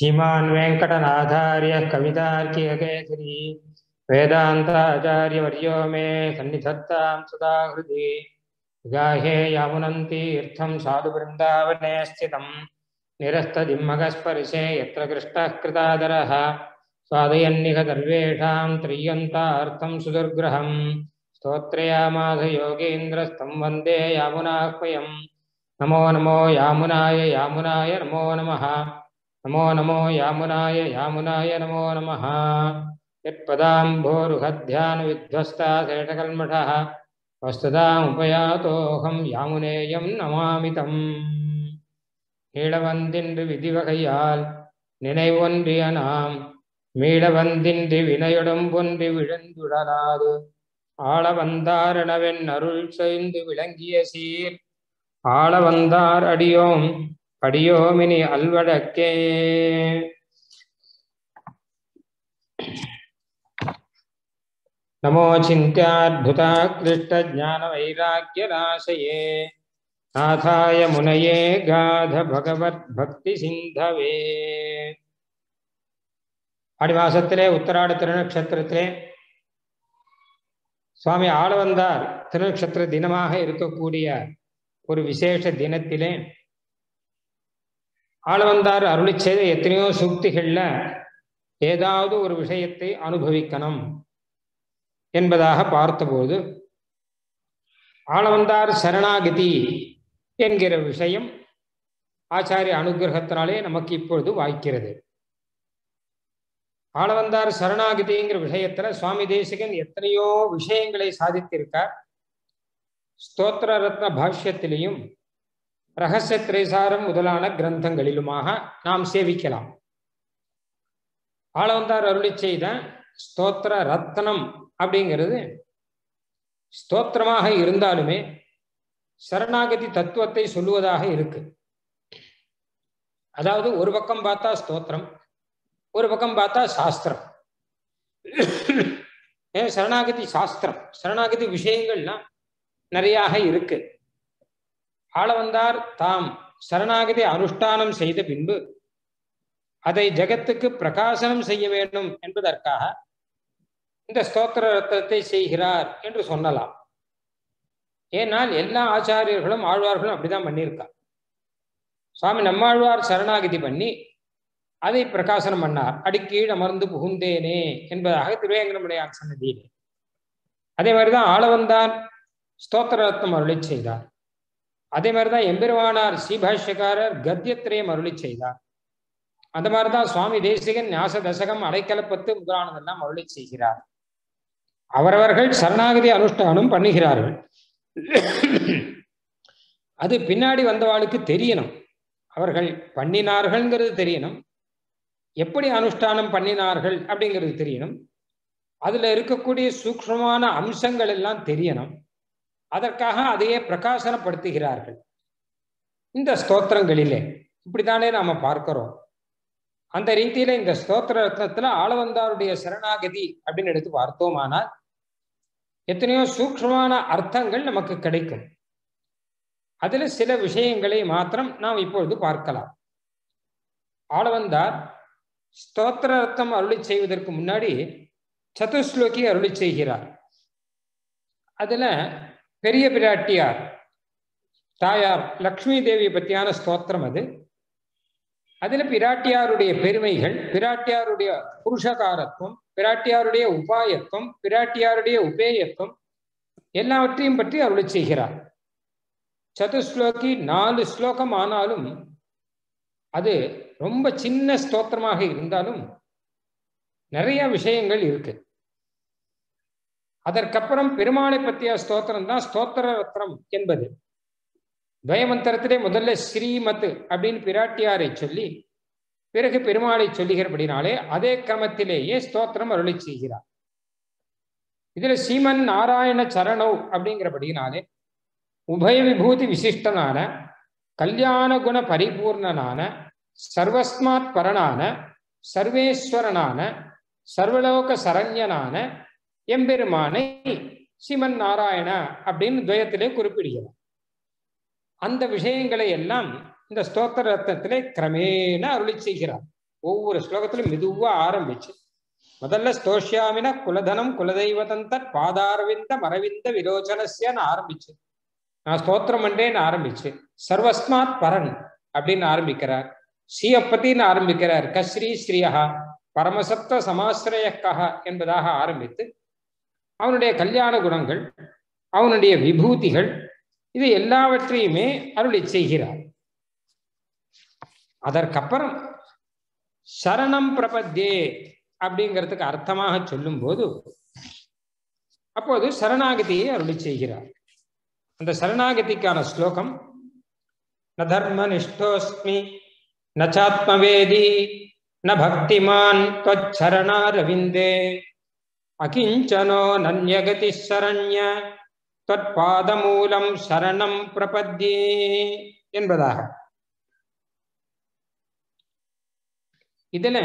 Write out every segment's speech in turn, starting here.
श्रीमान् वेङ्कटनाथार्यः कवितार्किककेसरी वेदान्ताचार्यवर्यो मे सन्निधत्तां सदा हृदि गाहे यामुनन्तीर्थं साधुवृन्दावने स्थितं निरस्तदिम्मगस्पर्शे यत्र कृष्णः कृतादरः स्वादयन्निह सर्वेषां त्रियन्तार्थं सुदुर्ग्रहम् स्तोत्रयामाध योगीन्द्रस्तं वन्दे यामुनाह्वयम् नमो नमो यामुनाय यामुनाय नमो नमः नमो नमो यामुनाय यामुनाय नमो नमः यत्पदाम्भोरुहध्यानविध्वस्ता शेषकल्मषः वस्तुतामुपयातोऽहं யாமுனேயம் நமாமி தம் ஈழவந்தின்று விதிவகையால் நினைவொன்றிய நாம் மீளவந்தின்றி வினையுடம் பொன்றி விழுந்துடலாது ஆள வந்தாரணவென் அருள் செய்து விளங்கிய சீர் ஆள வந்தார் அடியோம் ಪಡಿಯೋಮಿನಿ ಅಲ್ವಡಕ್ಕೆ ನಮೋ ಚಿಂತ್ಯಾದ್ಭುತಾಕ್ಲಿಷ್ಟಜ್ಞಾನವೈರಾಗ್ಯರಾಶಯೇ ನಾಥಾಯ ಮುನಯೇ ಗಾಧ ಭಗವದ್ಭಕ್ತಿ ಸಿಂಧವೇ அடிவாசத்திலே உத்தராட திருநக்ஷத்திரத்திலே சுவாமி ஆளவந்தார் திருநக்ஷத்திர தினமாக இருக்கக்கூடிய ஒரு விசேஷ தினத்திலே ஆளவந்தார் அருளி செய்த எத்தனையோ சூக்திகள்ல ஏதாவது ஒரு விஷயத்தை அனுபவிக்கணும் என்பதாக பார்த்தபோது ஆளவந்தார் சரணாகதி என்கிற விஷயம் ஆச்சாரிய அனுகிரகத்தினாலே நமக்கு இப்பொழுது வாய்க்கிறது. ஆளவந்தார் சரணாகதிங்கிற விஷயத்துல சுவாமி தேசிகன் எத்தனையோ விஷயங்களை சாதித்திருக்கார். ஸ்தோத்திர ரத்ன பாஷ்யத்திலையும் ரகசிய திரைசாரம் முதலான கிரந்தங்களிலுமாக நாம் சேவிக்கலாம். ஆளவந்தார் அருளி செய்த ஸ்தோத்திர ரத்னம் அப்படிங்கிறது ஸ்தோத்திரமாக இருந்தாலுமே சரணாகதி தத்துவத்தை சொல்லுவதாக இருக்கு. அதாவது ஒரு பக்கம் பார்த்தா ஸ்தோத்திரம் ஒரு பக்கம் பார்த்தா சாஸ்திரம். ஏன்? சரணாகதி சாஸ்திரம் சரணாகதி விஷயங்கள்லாம் நிறையாக இருக்கு. ஆளவந்தார் தாம் சரணாகதி அனுஷ்டானம் செய்த பின்பு அதை ஜகத்துக்கு பிரகாசனம் செய்ய வேண்டும் என்பதற்காக இந்த ஸ்தோத்திர ரத்தத்தை செய்கிறார் என்று சொல்லலாம். ஏனால் எல்லா ஆச்சாரியர்களும் ஆழ்வார்களும் அப்படிதான் பண்ணியிருக்கா. சுவாமி நம்மாழ்வார் சரணாகதி பண்ணி அதை பிரகாசனம் பண்ணார். அடிக்கீழ் அமர்ந்து புகுந்தேனே என்பதாக திருவேங்கடமுடையார் சன்னதியிலே அதே மாதிரிதான் ஆளவந்தான் ஸ்தோத்திர ரத்னம் அருளை செய்தார். அதே மாதிரிதான் எம்பெருவானார் ஸ்ரீபாஷ்யக்காரர் கத்தியத்திரையும் அருளி செய்தார். அந்த மாதிரிதான் சுவாமி தேசிகன் ஞாச தசகம் அடைக்கலப்பத்து முதலானதெல்லாம் அருளி செய்கிறார். அவரவர்கள் சரணாகதி அனுஷ்டானம் பண்ணுகிறார்கள். அது பின்னாடி வந்தவாளுக்கு தெரியணும். அவர்கள் பண்ணினார்கள்ங்கிறது தெரியணும். எப்படி அனுஷ்டானம் பண்ணினார்கள் அப்படிங்கிறது தெரியணும். அதுல இருக்கக்கூடிய சூக்மமான அம்சங்கள் எல்லாம் தெரியணும். அதற்காக அதையே பிரகாசனப்படுத்துகிறார்கள். இந்த ஸ்தோத்திரங்களிலே இப்படித்தானே நாம பார்க்கிறோம். அந்த ரீதியில இந்த ஸ்தோத்திர ரத்னத்துல ஆளவந்தாருடைய சரணாகதி அப்படின்னு எடுத்து பார்த்தோமானால் எத்தனையோ சூக்ஷமான அர்த்தங்கள் நமக்கு கிடைக்கும். அதுல சில விஷயங்களை மாத்திரம் நாம் இப்பொழுது பார்க்கலாம். ஆளவந்தார் ஸ்தோத்திர ரத்தம் அருளி செய்வதற்கு முன்னாடி சதுஸ்லோகி அருளி செய்கிறார். அதுல பெரிய பிராட்டியார் தாயார் லக்ஷ்மி தேவி பத்தியான ஸ்தோத்திரம் அது. அதில் பிராட்டியாருடைய பெருமைகள் பிராட்டியாருடைய புருஷகாரத்துவம் பிராட்டியாருடைய உபாயத்துவம் பிராட்டியாருடைய உபேயத்துவம் எல்லாவற்றையும் பற்றி அருளை செய்கிறார். சதுஸ்லோகி நாலு ஸ்லோகம் ஆனாலும் அது ரொம்ப சின்ன ஸ்தோத்திரமாக இருந்தாலும் நிறைய விஷயங்கள் இருக்கு. அதற்கப்புறம் பெருமாளை பற்றிய ஸ்தோத்திரம் தான் ஸ்தோத்திர ரத்னம் என்பது. துவயமந்திரத்திலே முதல்ல ஸ்ரீமத் அப்படின்னு பிராட்டியாரை சொல்லி பிறகு பெருமாளை சொல்லுகிறபடினாலே அதே கிரமத்திலேயே ஸ்தோத்திரம் அருளை செய்கிறார். இதுல சீமன் நாராயண சரணவ் அப்படிங்கிறபடினாலே உபய விபூதி விசிஷ்டனான கல்யாண குண பரிபூர்ணனான சர்வஸ்மாத் பரனான சர்வேஸ்வரனான சர்வலோக சரண்யனான எம்பெருமானை சிமன் நாராயண அப்படின்னு துவயத்திலே குறிப்பிடுகிறார். அந்த விஷயங்களை எல்லாம் இந்த ஸ்தோத்திர ரத்னத்திலே கிரமேண அருளி செய்கிறார். ஒவ்வொரு ஸ்லோகத்திலும் மெதுவா ஆரம்பிச்சு முதல்ல ஸ்தோஷியாமின குலதனம் குலதெய்வதந்த பாதாரவிந்த மரவிந்த விரோச்சனஸ்யன்னு ஆரம்பிச்சு. நான் ஸ்தோத்திரம் பண்றேன்னு ஆரம்பிச்சு சர்வஸ்மாத் பரன் அப்படின்னு ஆரம்பிக்கிறார். ஸ்ரீயப்பத்தின்னு ஆரம்பிக்கிறார் கஸ்ரீ ஸ்ரீயா பரமசப்த சமாசிரயக்கா என்பதாக ஆரம்பித்து அவனுடைய கல்யாண குணங்கள் அவனுடைய விபூதிகள் இது எல்லாவற்றையுமே அருளி செய்கிறார். அதற்கப்புறம் சரணம் பிரபத்தே அப்படிங்கிறதுக்கு அர்த்தமாக சொல்லும் போது அப்போது சரணாகதியை அருளி செய்கிறார். அந்த சரணாகதிக்கான ஸ்லோகம் ந தர்ம நிஷ்டோஸ்மி நச்சாத்மவேதி ந பக்திமான் ரவிந்தே அகிஞ்சனோ நன்யகதி சரண்ய தொற்பாதமூலம் சரணம் பிரபத்யே என்பதாக. இதுல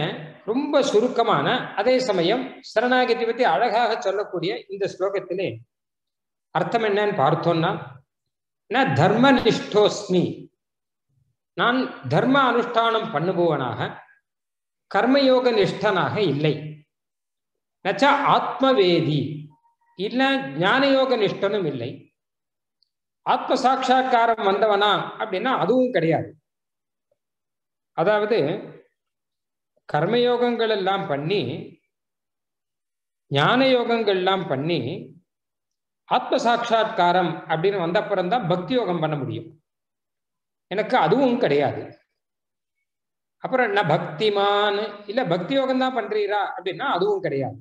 ரொம்ப சுருக்கமான அதே சமயம் சரணாகதி பத்தி அழகாக சொல்லக்கூடிய இந்த ஸ்லோகத்திலே அர்த்தம் என்னன்னு பார்த்தோம்னா ந தர்ம நிஷ்டோஸ்மி நான் தர்ம அனுஷ்டானம் பண்ணுபவனாக கர்மயோக நிஷ்டனாக இல்லை. நச்ச ஆத்மவேதி. இல்ல ஞானயோக நிஷ்டனும் இல்லை. ஆத்ம சாட்சா்காரம் வந்தவனா அப்படின்னா அதுவும் கிடையாது. அதாவது கர்மயோகங்கள் எல்லாம் பண்ணி ஞான யோகங்கள் எல்லாம் பண்ணி ஆத்ம சாட்சா்காரம் அப்படின்னு வந்தப்புறம் தான் பக்தி யோகம் பண்ண முடியும். எனக்கு அதுவும் கிடையாது. அப்புறம் என்ன பக்திமான்? இல்ல பக்தி யோகம் தான் பண்றீரா அப்படின்னா அதுவும் கிடையாது.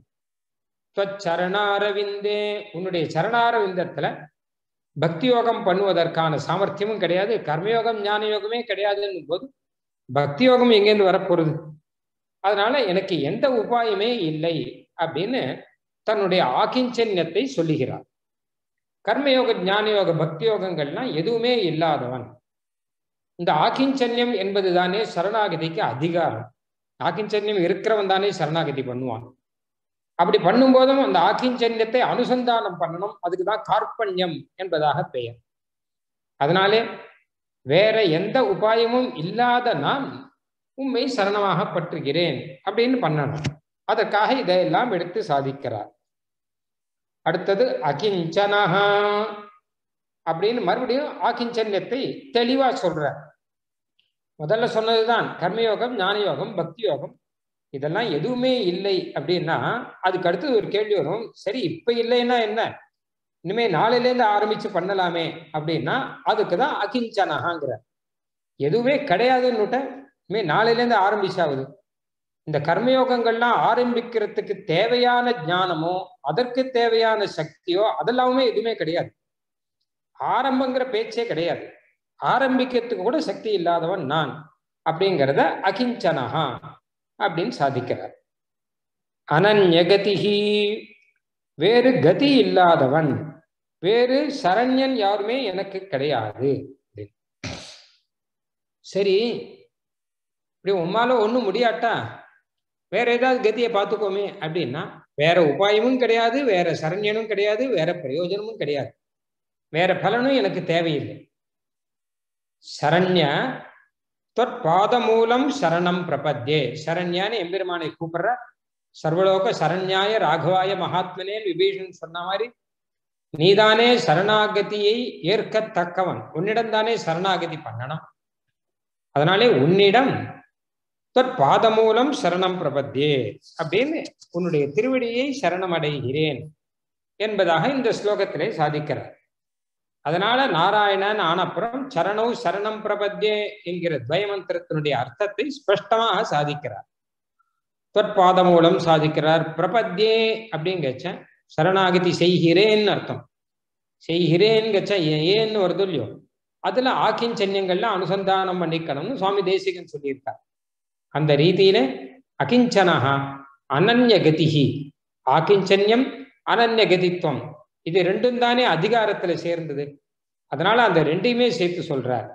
சரணாரவிந்தே உன்னுடைய சரணாரவிந்தத்துல பக்தி யோகம் பண்ணுவதற்கான சாமர்த்தியமும் கிடையாது. கர்மயோகம் ஞான யோகமே கிடையாதுன்னு போது பக்தி யோகம் எங்கேருந்து வரப்போறது? அதனால எனக்கு எந்த உபாயமே இல்லை அப்படின்னு தன்னுடைய ஆக்கிஞ்சன்யத்தை சொல்லுகிறார். கர்மயோக ஞானயோக பக்தி யோகங்கள்லாம் எதுவுமே இல்லாதவன். இந்த ஆக்கிஞ்சன்யம் என்பது தானே சரணாகதிக்கு அதிகாரம். ஆக்கிஞ்சன்யம் இருக்கிறவன் தானே சரணாகதி பண்ணுவான். அப்படி பண்ணும்போதும் அந்த ஆக்கிஞ்சன்யத்தை அனுசந்தானம் பண்ணணும். அதுக்குதான் கார்பண்யம் என்பதாக பெயர். அதனாலே வேற எந்த உபாயமும் இல்லாத நான் உண்மை சரணமாக பற்றுகிறேன் அப்படின்னு பண்ணணும். அதற்காக இதையெல்லாம் எடுத்து சாதிக்கிறார். அடுத்தது அகிஞ்சனஹா அப்படின்னு மறுபடியும் ஆக்கிஞ்சன்யத்தை தெளிவா சொல்ற முதல்ல சொன்னதுதான் கர்மயோகம் ஞானயோகம் பக்தி யோகம் இதெல்லாம் எதுவுமே இல்லை அப்படின்னா அதுக்கு அடுத்தது ஒரு கேள்வி வரும். சரி இப்ப இல்லைன்னா என்ன? இனிமே நாளையிலேருந்து ஆரம்பிச்சு பண்ணலாமே அப்படின்னா அதுக்கு தான் அகிஞ்சனகாங்கிற எதுவுமே கிடையாதுன்னுட்ட இனிமே நாளையிலேருந்து ஆரம்பிச்சாவது. இந்த கர்மயோகங்கள்லாம் ஆரம்பிக்கிறதுக்கு தேவையான ஞானமோ அதற்கு தேவையான சக்தியோ அதெல்லாமே எதுவுமே கிடையாது. ஆரம்பங்கிற பேச்சே கிடையாது. ஆரம்பிக்கிறதுக்கு கூட சக்தி இல்லாதவன் நான் அப்படிங்கிறத அகிஞ்சனஹா. அப்படின்னு சாதிக்கிறார். அனன்யகதிகி வேறு கதி இல்லாதவன் வேறு சரண்யன் யாருமே எனக்கு கிடையாது. சரி இப்படி உம்மால ஒன்றும் முடியாட்டா? வேற ஏதாவது கதியை பார்த்துக்கோமே அப்படின்னா வேற உபாயமும் கிடையாது வேற சரண்யனும் கிடையாது வேற பிரயோஜனமும் கிடையாது. வேற பலனும் எனக்கு தேவையில்லை. சரண்யா தொற்பாதமூலம் சரணம் பிரபத்யே. சரண்யான்னு எம்பெருமானை கூப்பிடுற சர்வலோக சரண்யாய ராகவாய மகாத்மனே விபீஷன் சொன்ன மாதிரி நீதானே சரணாகதியை ஏற்கத்தக்கவன். உன்னிடம் தானே சரணாகதி பண்ணணும். அதனாலே உன்னிடம் தொற்பாதமூலம் சரணம் பிரபத்தியே அப்படின்னு உன்னுடைய திருவடியை சரணம் அடைகிறேன் என்பதாக இந்த ஸ்லோகத்திலே சாதிக்கிறார். அதனால நாராயணன் ஆனப்புறம் சரணௌ சரணம் பிரபத்யே என்கிற துவயமந்திரத்தினுடைய அர்த்தத்தை ஸ்பஷ்டமாக சாதிக்கிறார். தொற்பாத மூலம் சாதிக்கிறார். பிரபத்யே அப்படின்னு கச்ச சரணாகதி செய்கிறேன்னு அர்த்தம். செய்கிறேன்னு கச்ச ஏன்னு வருது இல்லையோ? அதுல ஆக்கிஞ்சன்யங்கள்ல அனுசந்தானம் பண்ணிக்கணும்னு சுவாமி தேசிகன் சொல்லியிருக்கார். அந்த ரீதியில அகிஞ்சனஹா அனன்ய கதிகி ஆக்கிஞ்சன்யம் அனன்ய கதித்துவம் இது ரெண்டும் தானே அதிகாரத்துல சேர்ந்தது. அதனால அந்த ரெண்டையுமே சேர்த்து சொல்றார்.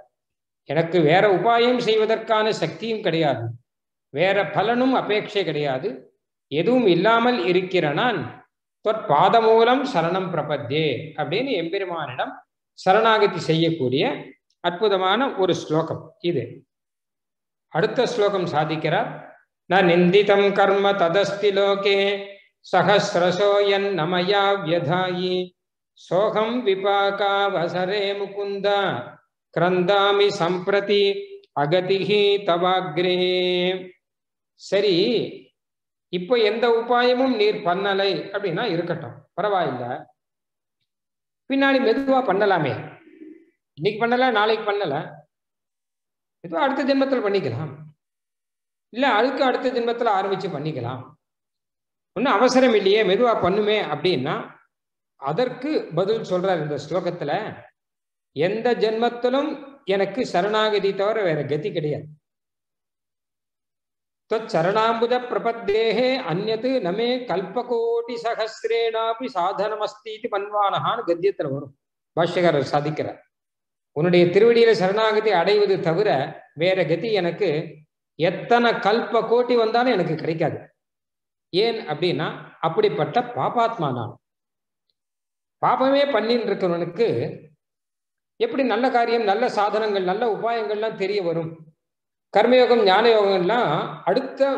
எனக்கு வேற உபாயம் செய்வதற்கான சக்தியும் கிடையாது. வேற பலனும் அபேட்சை கிடையாது. எதுவும் இல்லாமல் இருக்கிற நான் தொற்பாத மூலம் சரணம் பிரபத்தே அப்படின்னு எம்பெருமானிடம் சரணாகதி செய்யக்கூடிய அற்புதமான ஒரு ஸ்லோகம் இது. அடுத்த ஸ்லோகம் சாதிக்கிறார். ந நிந்திதம் கர்ம ததஸ்தி லோகே சகசிரசோ என்னமயா வியதாயி சோகம் விபாகாவசரே முகுந்த. கிரந்தாமி சம்பிரதி அகதிஹி தவாக்ரே. சரி இப்போ எந்த உபாயமும் நீர் பண்ணலை அப்படின்னா இருக்கட்டும். பரவாயில்ல. பின்னாடி மெதுவா பண்ணலாமே. இன்னைக்கு பண்ணல நாளைக்கு பண்ணல. மெதுவா அடுத்த ஜென்மத்தில் பண்ணிக்கலாம். இல்ல அதுக்கு அடுத்த ஜென்மத்தில் ஆரம்பிச்சு பண்ணிக்கலாம். ஒன்றும் அவசரம் இல்லையே மெதுவாக பண்ணுமே அப்படின்னா அதற்கு பதில் சொல்றார் இந்த ஸ்லோகத்துல எந்த ஜென்மத்திலும் எனக்கு சரணாகதி தவிர வேற கதி கிடையாது. சரணாம்புத பிரபத்தேகே அந்நது நமே கல்பகோடி சகசிரேனாபி சாதனமஸ்தி இது மன்வானஹான்னு கத்தியத்துல வரும். பாஷ்யகாரர் சாதிக்கிறார். உன்னுடைய திருவடியில சரணாகதி அடைவது தவிர வேற கதி எனக்கு எத்தனை கல்ப கோட்டி வந்தாலும் எனக்கு கிடைக்காது. ஏன் அப்படின்னா அப்படிப்பட்ட பாபாத்மா நான் பாபமே பண்ணின்னு இருக்கிறவனுக்கு எப்படி நல்ல காரியம் நல்ல சாதனங்கள் நல்ல உபாயங்கள்லாம் தெரிய வரும்? கர்மயோகம் ஞான யோகம்லாம் அடுத்த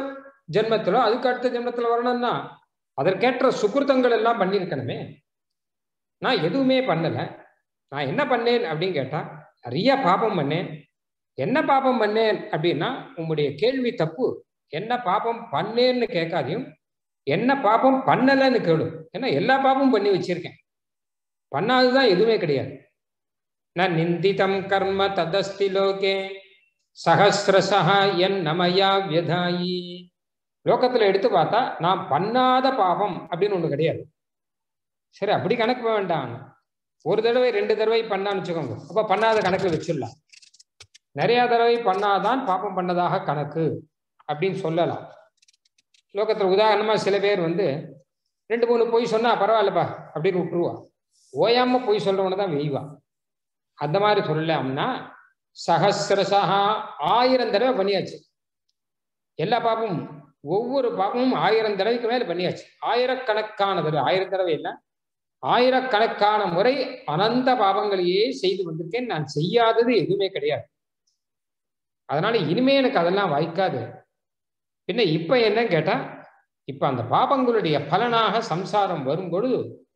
ஜென்மத்திலோ அதுக்கு அடுத்த ஜென்மத்தில் வரணும்னா அதற்கேற்ற சுகிருத்தங்கள் எல்லாம் பண்ணியிருக்கணுமே. நான் எதுவுமே பண்ணலை. நான் என்ன பண்ணேன் அப்படின்னு கேட்டால் நிறைய பாபம் பண்ணேன். என்ன பாபம் பண்ணேன் அப்படின்னா உங்களுடைய கேள்வி தப்பு. என்ன பாபம் பண்ணேன்னு கேட்காதையும் என்ன பாப்பம் பண்ணலைன்னு கேளு. ஏன்னா எல்லா பாப்பமும் பண்ணி வச்சிருக்கேன். பண்ணாததுதான் எதுவுமே கிடையாது. நான் நிந்திதம் கர்ம ததஸ்தி லோகே சகசிரசா என் நமயா வியதாயி. லோகத்துல எடுத்து பார்த்தா நான் பண்ணாத பாவம் அப்படின்னு ஒண்ணு கிடையாது. சரி அப்படி கணக்கு வேண்டாம். ஒரு தடவை ரெண்டு தடவை பண்ணான்னு வச்சுக்கோங்க. அப்ப பண்ணாத கணக்கு வச்சிடலாம். நிறைய தடவை பண்ணாதான் பாப்பம் பண்ணதாக கணக்கு அப்படின்னு சொல்லலாம். லோகத்துல உதாரணமா சில பேர் வந்து ரெண்டு மூணு பொய் சொன்னா பரவாயில்லப்பா அப்படின்னு விட்டுருவா ஓயாம பொய் சொல்றவன தான் வெய்வா அந்த மாதிரி சொல்லலாம்னா சகசிரசா ஆயிரம் தடவை பண்ணியாச்சு. எல்லா பாப்பும் ஒவ்வொரு பாப்பமும் ஆயிரம் தடவைக்கு மேல பண்ணியாச்சு. ஆயிரக்கணக்கான தடவை ஆயிரம் தடவை இல்லை ஆயிரக்கணக்கான முறை அனந்த பாவங்களையே செய்து வந்திருக்கேன். நான் செய்யாதது எதுவுமே கிடையாது. அதனால இனிமே எனக்கு அதெல்லாம் வாய்க்காது. என்ன இப்ப என்னன்னு கேட்டா இப்ப அந்த பாபங்களுடைய பலனாக சம்சாரம் வரும் பொழுது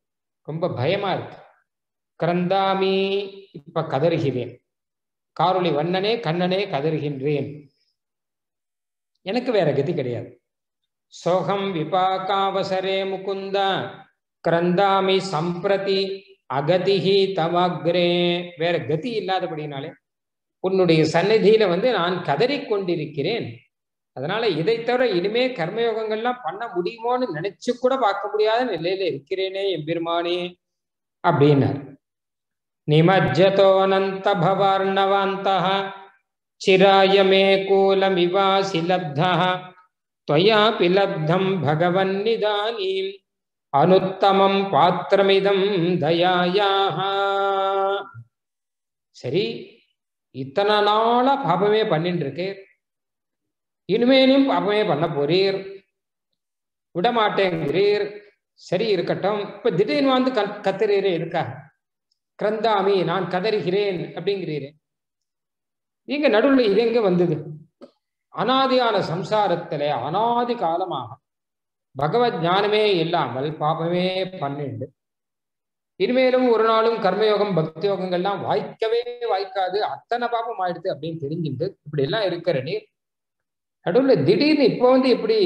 ரொம்ப பயமா இருக்கு. கிரந்தாமி இப்ப கதறுகிறேன். காரொளி வண்ணனே கண்ணனே கதறுகின்றேன். எனக்கு வேற கதி கிடையாது. சோகம் விபாக்காவசரே முகுந்தா கிரந்தாமி சம்பிரதி அகதிஹி தவாக்ரே. வேற கதி இல்லாதபடினாலே உன்னுடைய சந்நிதியில வந்து நான் கதறிக்கொண்டிருக்கிறேன் அதனால இதை தவிர இனிமே கர்மயோகங்கள்லாம் பண்ண முடியுமோன்னு நினைச்சு கூட பார்க்க முடியாத நிலையில இருக்கிறேனே எம்பெருமானே அப்படின்னார் நிமஜ்ஜதோனந்த பவார்ணவாந்த சிராய மே கூலமிவாசி லப்தா त्वयापि लब्धं भगवन्निदानीम् அனுத்தமம் பாத்திரமிதம் தயாயாக சரி இத்தனை நாளா பாபமே பண்ணிட்டு இருக்கு இனிமேலும் பாபமே பண்ண போறீர். விடமாட்டேங்கிறீர். சரி இருக்கட்டும். இப்ப திடீர்னு வந்து க கத்துறீரே இருக்கா? கிரந்தாமி நான் கதறுகிறேன் அப்படிங்கிறீரே. இங்க நடுவில் இது எங்க வந்தது? அனாதியான சம்சாரத்திலே அனாதி காலமாக பகவத் ஞானமே இல்லாமல் பாபமே பன்னெண்டு. இனிமேலும் ஒரு நாளும் கர்மயோகம் பக்தி யோகங்கள்லாம் வாய்க்கவே வாய்க்காது. அத்தனை பாபம் ஆயிடுது அப்படின்னு தெரிஞ்சுட்டு இப்படி எல்லாம் இருக்கிற நீர் நடுவில் திடீர்னு இப்போ வந்து எப்படி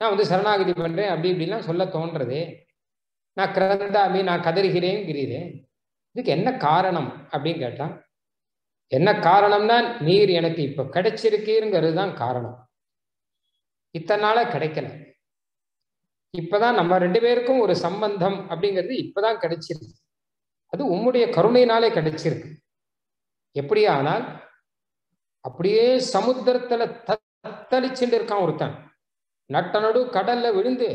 நான் வந்து சரணாகதி பண்றேன் அப்படி இப்படிலாம் சொல்ல தோன்றதே. நான் கிரந்தாமி நான் கதறுகிறேங்கிறீரே இதுக்கு என்ன காரணம் அப்படின்னு கேட்டா என்ன காரணம்னா நீர் எனக்கு இப்ப கிடைச்சிருக்கீருங்கிறது தான் காரணம். இத்தனை நாளாக கிடைக்கல. இப்பதான் நம்ம ரெண்டு பேருக்கும் ஒரு சம்பந்தம் அப்படிங்கிறது இப்பதான் கிடைச்சிருக்கு. அது உம்முடைய கருணையினாலே கிடைச்சிருக்கு. எப்படி ஆனால் அப்படியே சமுத்திரத்துல தத்தளிச்சுட்டு இருக்கான் ஒருத்தன். நட்ட நடு கடல்ல விழுந்து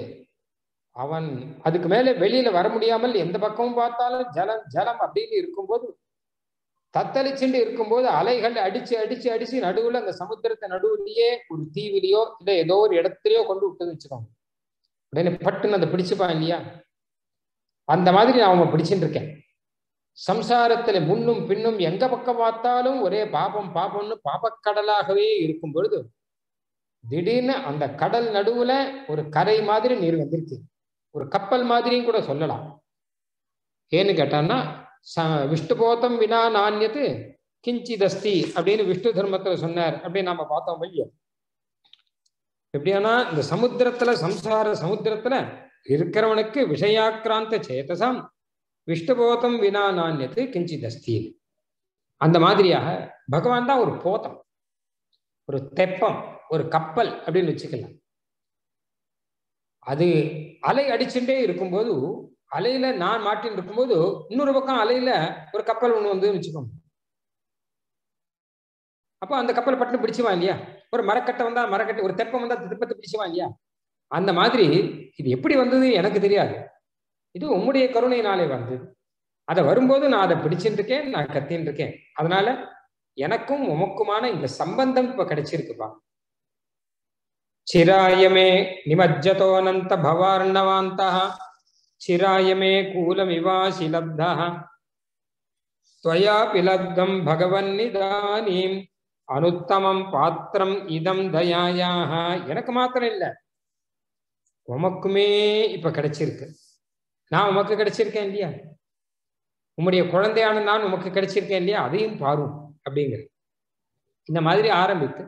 அவன் அதுக்கு மேல வெளியில வர முடியாமல் எந்த பக்கமும் பார்த்தாலும் ஜலம் ஜலம் அப்படின்னு இருக்கும்போது தத்தளிச்சுண்டு இருக்கும்போது அலைகள் அடிச்சு அடிச்சு அடிச்சு நடுவுல அந்த சமுத்திரத்தை நடுவுலயே ஒரு தீவிலையோ இல்ல ஏதோ ஒரு இடத்துலயோ கொண்டு விட்டு வச்சுக்கோங்க. உடனே பட்டுன்னு அதை பிடிச்சுப்பான் இல்லையா? அந்த மாதிரி நான் அவன் பிடிச்சுட்டு இருக்கேன் சம்சாரத்துல முன்னும் பின்னும் எங்க பக்கம் பார்த்தாலும் ஒரே பாபம் பாபம்னு பாபக்கடலாகவே இருக்கும் பொழுது திடீர்னு அந்த கடல் நடுவுல ஒரு கரை மாதிரி நீர் வந்திருக்கு. ஒரு கப்பல் மாதிரியும் கூட சொல்லலாம். ஏன்னு கேட்டான்னா விஷ்ணுபோத்தம் வினா நாண்யத்து கிஞ்சிதஸ்தி அப்படின்னு விஷ்ணு தர்மத்துல சொன்னார் அப்படின்னு நாம பார்த்தோம் இல்லையோ. எப்படியானா இந்த சமுத்திரத்துல சம்சார சமுத்திரத்துல இருக்கிறவனுக்கு விஷயாக்கிராந்த சேதசம் விஷ்ணுபோதம் வினா நாண்யத்து கிஞ்சிதஸ்தி அந்த மாதிரியாக பகவான் தான் ஒரு போதம் ஒரு தெப்பம். ஒரு கப்பல் அப்படின்னு வச்சுக்கலாம். அது அலை அடிச்சுட்டே இருக்கும்போது அலையில நான் மாட்டின்னு இருக்கும்போது இன்னொரு பக்கம் அலையில ஒரு கப்பல் ஒண்ணு வந்து வச்சுக்கோங்க. அப்போ அந்த கப்பல் பட்டு பிடிச்சுவான் இல்லையா? ஒரு மரக்கட்டை வந்தா மரக்கட்டை ஒரு தெப்பம் வந்தா திருப்பத்தை பிடிச்சுவான் இல்லையா? அந்த மாதிரி இது எப்படி வந்தது எனக்கு தெரியாது. இது உம்முடைய கருணையினாலே வந்தது. அதை வரும்போது நான் அதை பிடிச்சிட்டு இருக்கேன் நான் கத்தின்னு இருக்கேன். அதனால எனக்கும் உமக்குமான இந்த சம்பந்தம் இப்ப கிடைச்சிருக்குப்பா. சிராயமே நிமஜ்ஜதோனந்த பவார்ணவாந்தா சிராயமே கூலமிவாசி லப்தா त्वया पिलब्धं भगवन्निदानीम् அனுத்தமம் பாத்திரம் இதம் தயாயாக எனக்கு மாத்திரம் இல்லை உமக்குமே இப்ப கிடைச்சிருக்கு நான் உமக்கு கிடைச்சிருக்கேன் இல்லையா உம்முடைய குழந்தையான நான் உமக்கு கிடைச்சிருக்கேன் இல்லையா அதையும் பாரும் அப்படிங்கிற இந்த மாதிரி ஆரம்பித்து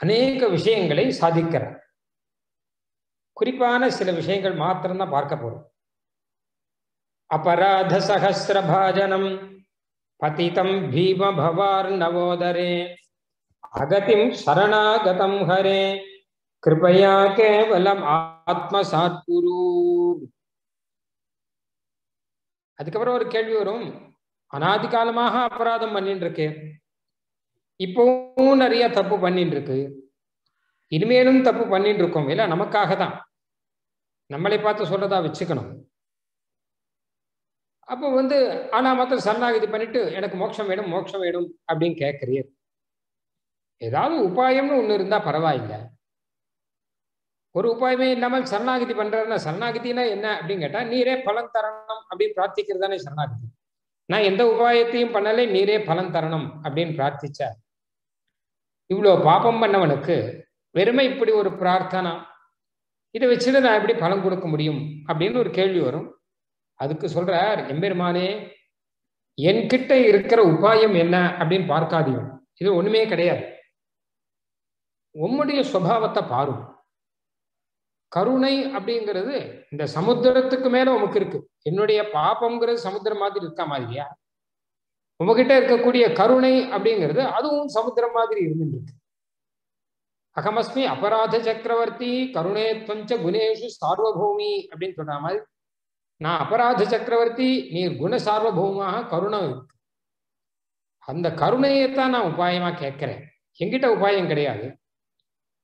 அநேக விஷயங்களை சாதிக்கிறார். குறிப்பான சில விஷயங்கள் மாத்திரம்தான் பார்க்க போறோம். அபராத சகசிரபாஜனம் பதிதம் பீம பவார் நவோதரே அகதிம் சரணாகதம் ஹரே கிருபையா கேவலம் ஆத்மசாத் குரு அதுக்கப்புறம் ஒரு கேள்வி வரும் அனாதி காலமாக அபராதம் பண்ணிட்டு இருக்கேன் இப்பவும் நிறைய தப்பு பண்ணிட்டு இருக்கு இனிமேலும் தப்பு பண்ணிட்டு இருக்கோம் இல்ல நமக்காக தான் நம்மளை பார்த்து சொல்றதா வச்சுக்கணும். அப்போ வந்து ஆனா மாத்திரம் சரணாகதி பண்ணிட்டு எனக்கு மோட்சம் வேணும் மோட்சம் வேணும் அப்படின்னு கேட்கிறீர். ஏதாவது உபாயம்னு ஒண்ணு இருந்தா பரவாயில்லை. ஒரு உபாயமே இல்லாமல் சரணாகதி பண்றதுன்னா சரணாகதினா என்ன அப்படின்னு கேட்டா நீரே பலன் தரணும் அப்படின்னு பிரார்த்திக்கிறது தானே சரணாகதி. நான் எந்த உபாயத்தையும் பண்ணலை நீரே பலன் தரணும் அப்படின்னு பிரார்த்திச்ச இவ்வளோ பாபம் பண்ணவனுக்கு வெறுமை இப்படி ஒரு பிரார்த்தனா? இதை வச்சுட்டு நான் எப்படி பலன் கொடுக்க முடியும்? அப்படின்னு ஒரு கேள்வி வரும். அதுக்கு சொல்றார் எம்பெருமானே என்கிட்ட இருக்கிற உபாயம் என்ன? அப்படின்னு பார்க்காதீங்க இது ஒண்ணுமே கிடையாது. உம்முடைய சுவாவத்தை பாரும். கருணை அப்படிங்கிறது இந்த சமுத்திரத்துக்கு மேல உமக்கு இருக்கு. என்னுடைய பாப்பம்ங்கிறது சமுத்திரம் மாதிரி இருக்கா மாதிரியா? உங்ககிட்ட இருக்கக்கூடிய கருணை அப்படிங்கிறது அதுவும் சமுத்திரம் மாதிரி இருந்துருக்கு அகமஸ்மி அபராத சக்கரவர்த்தி கருணே துவஞ்ச குணேஷு சார்வபௌமி அப்படின்னு சொன்ன மாதிரி நான் அபராத சக்கரவர்த்தி நீர் குண சார்வபௌமாக கருணை இருக்கு. அந்த கருணையைத்தான் நான் உபாயமா கேட்கிறேன். என்கிட்ட உபாயம் கிடையாது.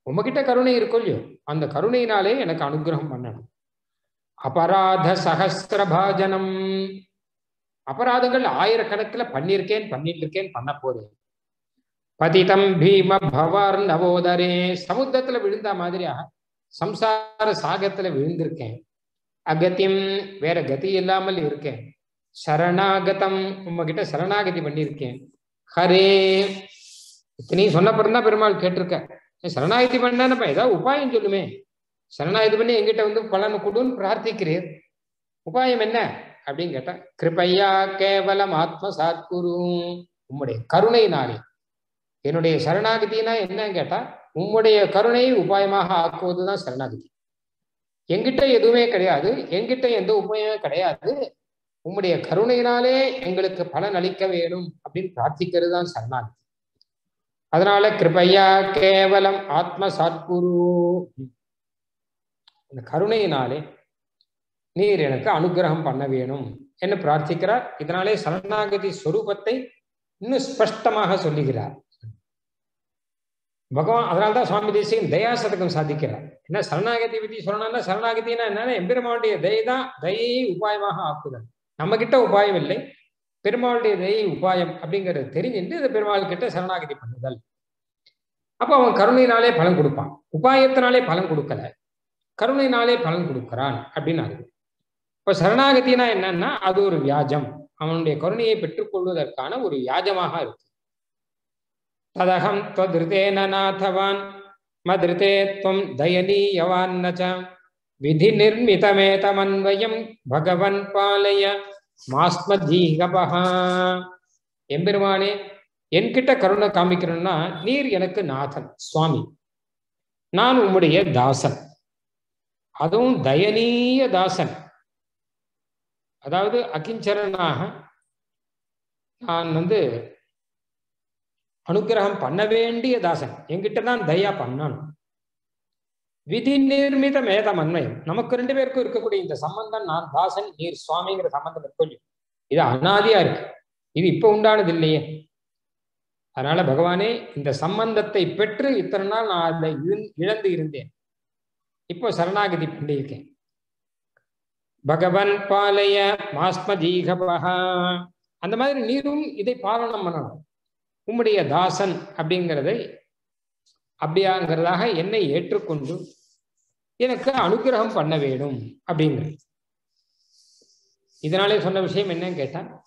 உங்ககிட்ட கருணை இருக்கும் இல்லையோ அந்த கருணையினாலே எனக்கு அனுகிரகம் பண்ணணும். அபராத சகசிரபாஜனம். அபராதங்கள் ஆயிரக்கணக்கில் பண்ணியிருக்கேன் பண்ணிட்டு இருக்கேன் பண்ண போறேன் பதிதம் பீம பவார் நவோதரே. சமுத்திரத்துல விழுந்த மாதிரியா? சம்சார சாகத்துல விழுந்திருக்கேன். அகத்தியம் வேற கதி இல்லாமல் இருக்கேன். சரணாகதம் உங்ககிட்ட சரணாகதி பண்ணியிருக்கேன். ஹரே. இத்தனையும் சொன்ன பிறந்தா பெருமாள் கேட்டிருக்க சரணாகதி பண்ணானப்ப ஏதாவது உபாயம் சொல்லுமே. சரணாகதி பண்ணி எங்கிட்ட வந்து பலன் கொடுன்னு பிரார்த்திக்கிறீர். உபாயம் என்ன? அப்படின்னு கேட்டா கிருபையா கேவலம் ஆத்ம சாத்குரு உம்முடைய கருணையினாலே. என்னுடைய சரணாகதினா என்னன்னு கேட்டா உம்முடைய கருணையை உபாயமாக ஆக்குவதுதான் சரணாகதி. எங்கிட்ட எதுவுமே கிடையாது எங்கிட்ட எந்த உபாயமே கிடையாது. உம்முடைய கருணையினாலே எங்களுக்கு பலன் அளிக்க வேணும் அப்படின்னு பிரார்த்திக்கிறது தான் சரணாகதி. அதனால கிருபையா கேவலம் ஆத்ம சாத்குரு இந்த கருணையினாலே நீர் எனக்கு அனுகிரகம் பண்ண வேணும் என்று பிரார்த்திக்கிறார். இதனாலே சரணாகதி ஸ்வரூபத்தை இன்னும் ஸ்பஷ்டமாக சொல்லுகிறார். பகவான் அதனால்தான் சுவாமி தேசிகன் தயாசதகம் சாதிக்கிறார். என்ன சரணாகதி பத்தி சொல்லணும்னா சரணாகதினா என்னன்னா எம்பெருமானுடைய தயை தான் தயையை உபாயமாக ஆக்குதல். நம்ம கிட்ட உபாயம் இல்லை. பெருமாளுடைய தயை உபாயம் அப்படிங்கறது தெரிஞ்சுட்டு இந்த பெருமாள் கிட்ட சரணாகதி பண்ணுதல். அப்ப அவன் கருணையினாலே பலன் கொடுப்பான். உபாயத்தினாலே பலன் கொடுக்கல. கருணையினாலே பலன் கொடுக்கிறான் அப்படின்னு இப்போ சரணாகத்தினா என்னன்னா அது ஒரு வியாஜம். அவனுடைய கருணையை பெற்றுக்கொள்வதற்கான ஒரு வியாஜமாக இருக்கு. ததகம் தொதிருதேன நாதவான் மதிருதே துவம் தயனீயவான் விதி நிர்மிதமே தமன்வயம் பகவன் பாலய. மாஸ்மதீகபகா எம்பெருமானே என்கிட்ட கருணை காமிக்கிறோம்னா நீர் எனக்கு நாதன் சுவாமி. நான் உம்முடைய தாசன். அதுவும் தயனீய தாசன். அதாவது அகிஞ்சரனாக நான் வந்து அனுகிரகம் பண்ண வேண்டிய தாசன். என்கிட்ட தான் தயா பண்ணணும் விதி நிர்மித மேதம் அன்மயம் நமக்கு ரெண்டு பேருக்கும் இருக்கக்கூடிய இந்த சம்பந்தம் நான் தாசன் நீர் சுவாமிங்கிற சம்பந்தம் இருக்கும். இது அனாதியா இருக்கு. இது இப்ப உண்டானது இல்லையே. அதனால பகவானே இந்த சம்பந்தத்தை பெற்று இத்தனை நாள் நான் அதை இழந்து இருந்தேன். இப்போ சரணாகதி பண்ணியிருக்கேன். பகவன் பாலய மாஸ்மதீகபகா அந்த மாதிரி நீரும் இதை பாலனம் பண்ணணும். உம்முடைய தாசன் அப்படிங்கிறதை அப்படியாங்கிறதாக என்னை ஏற்றுக்கொண்டு எனக்கு அனுகிரகம் பண்ண வேணும் அப்படிங்கிறது. இதனாலே சொன்ன விஷயம் என்னன்னு கேட்டா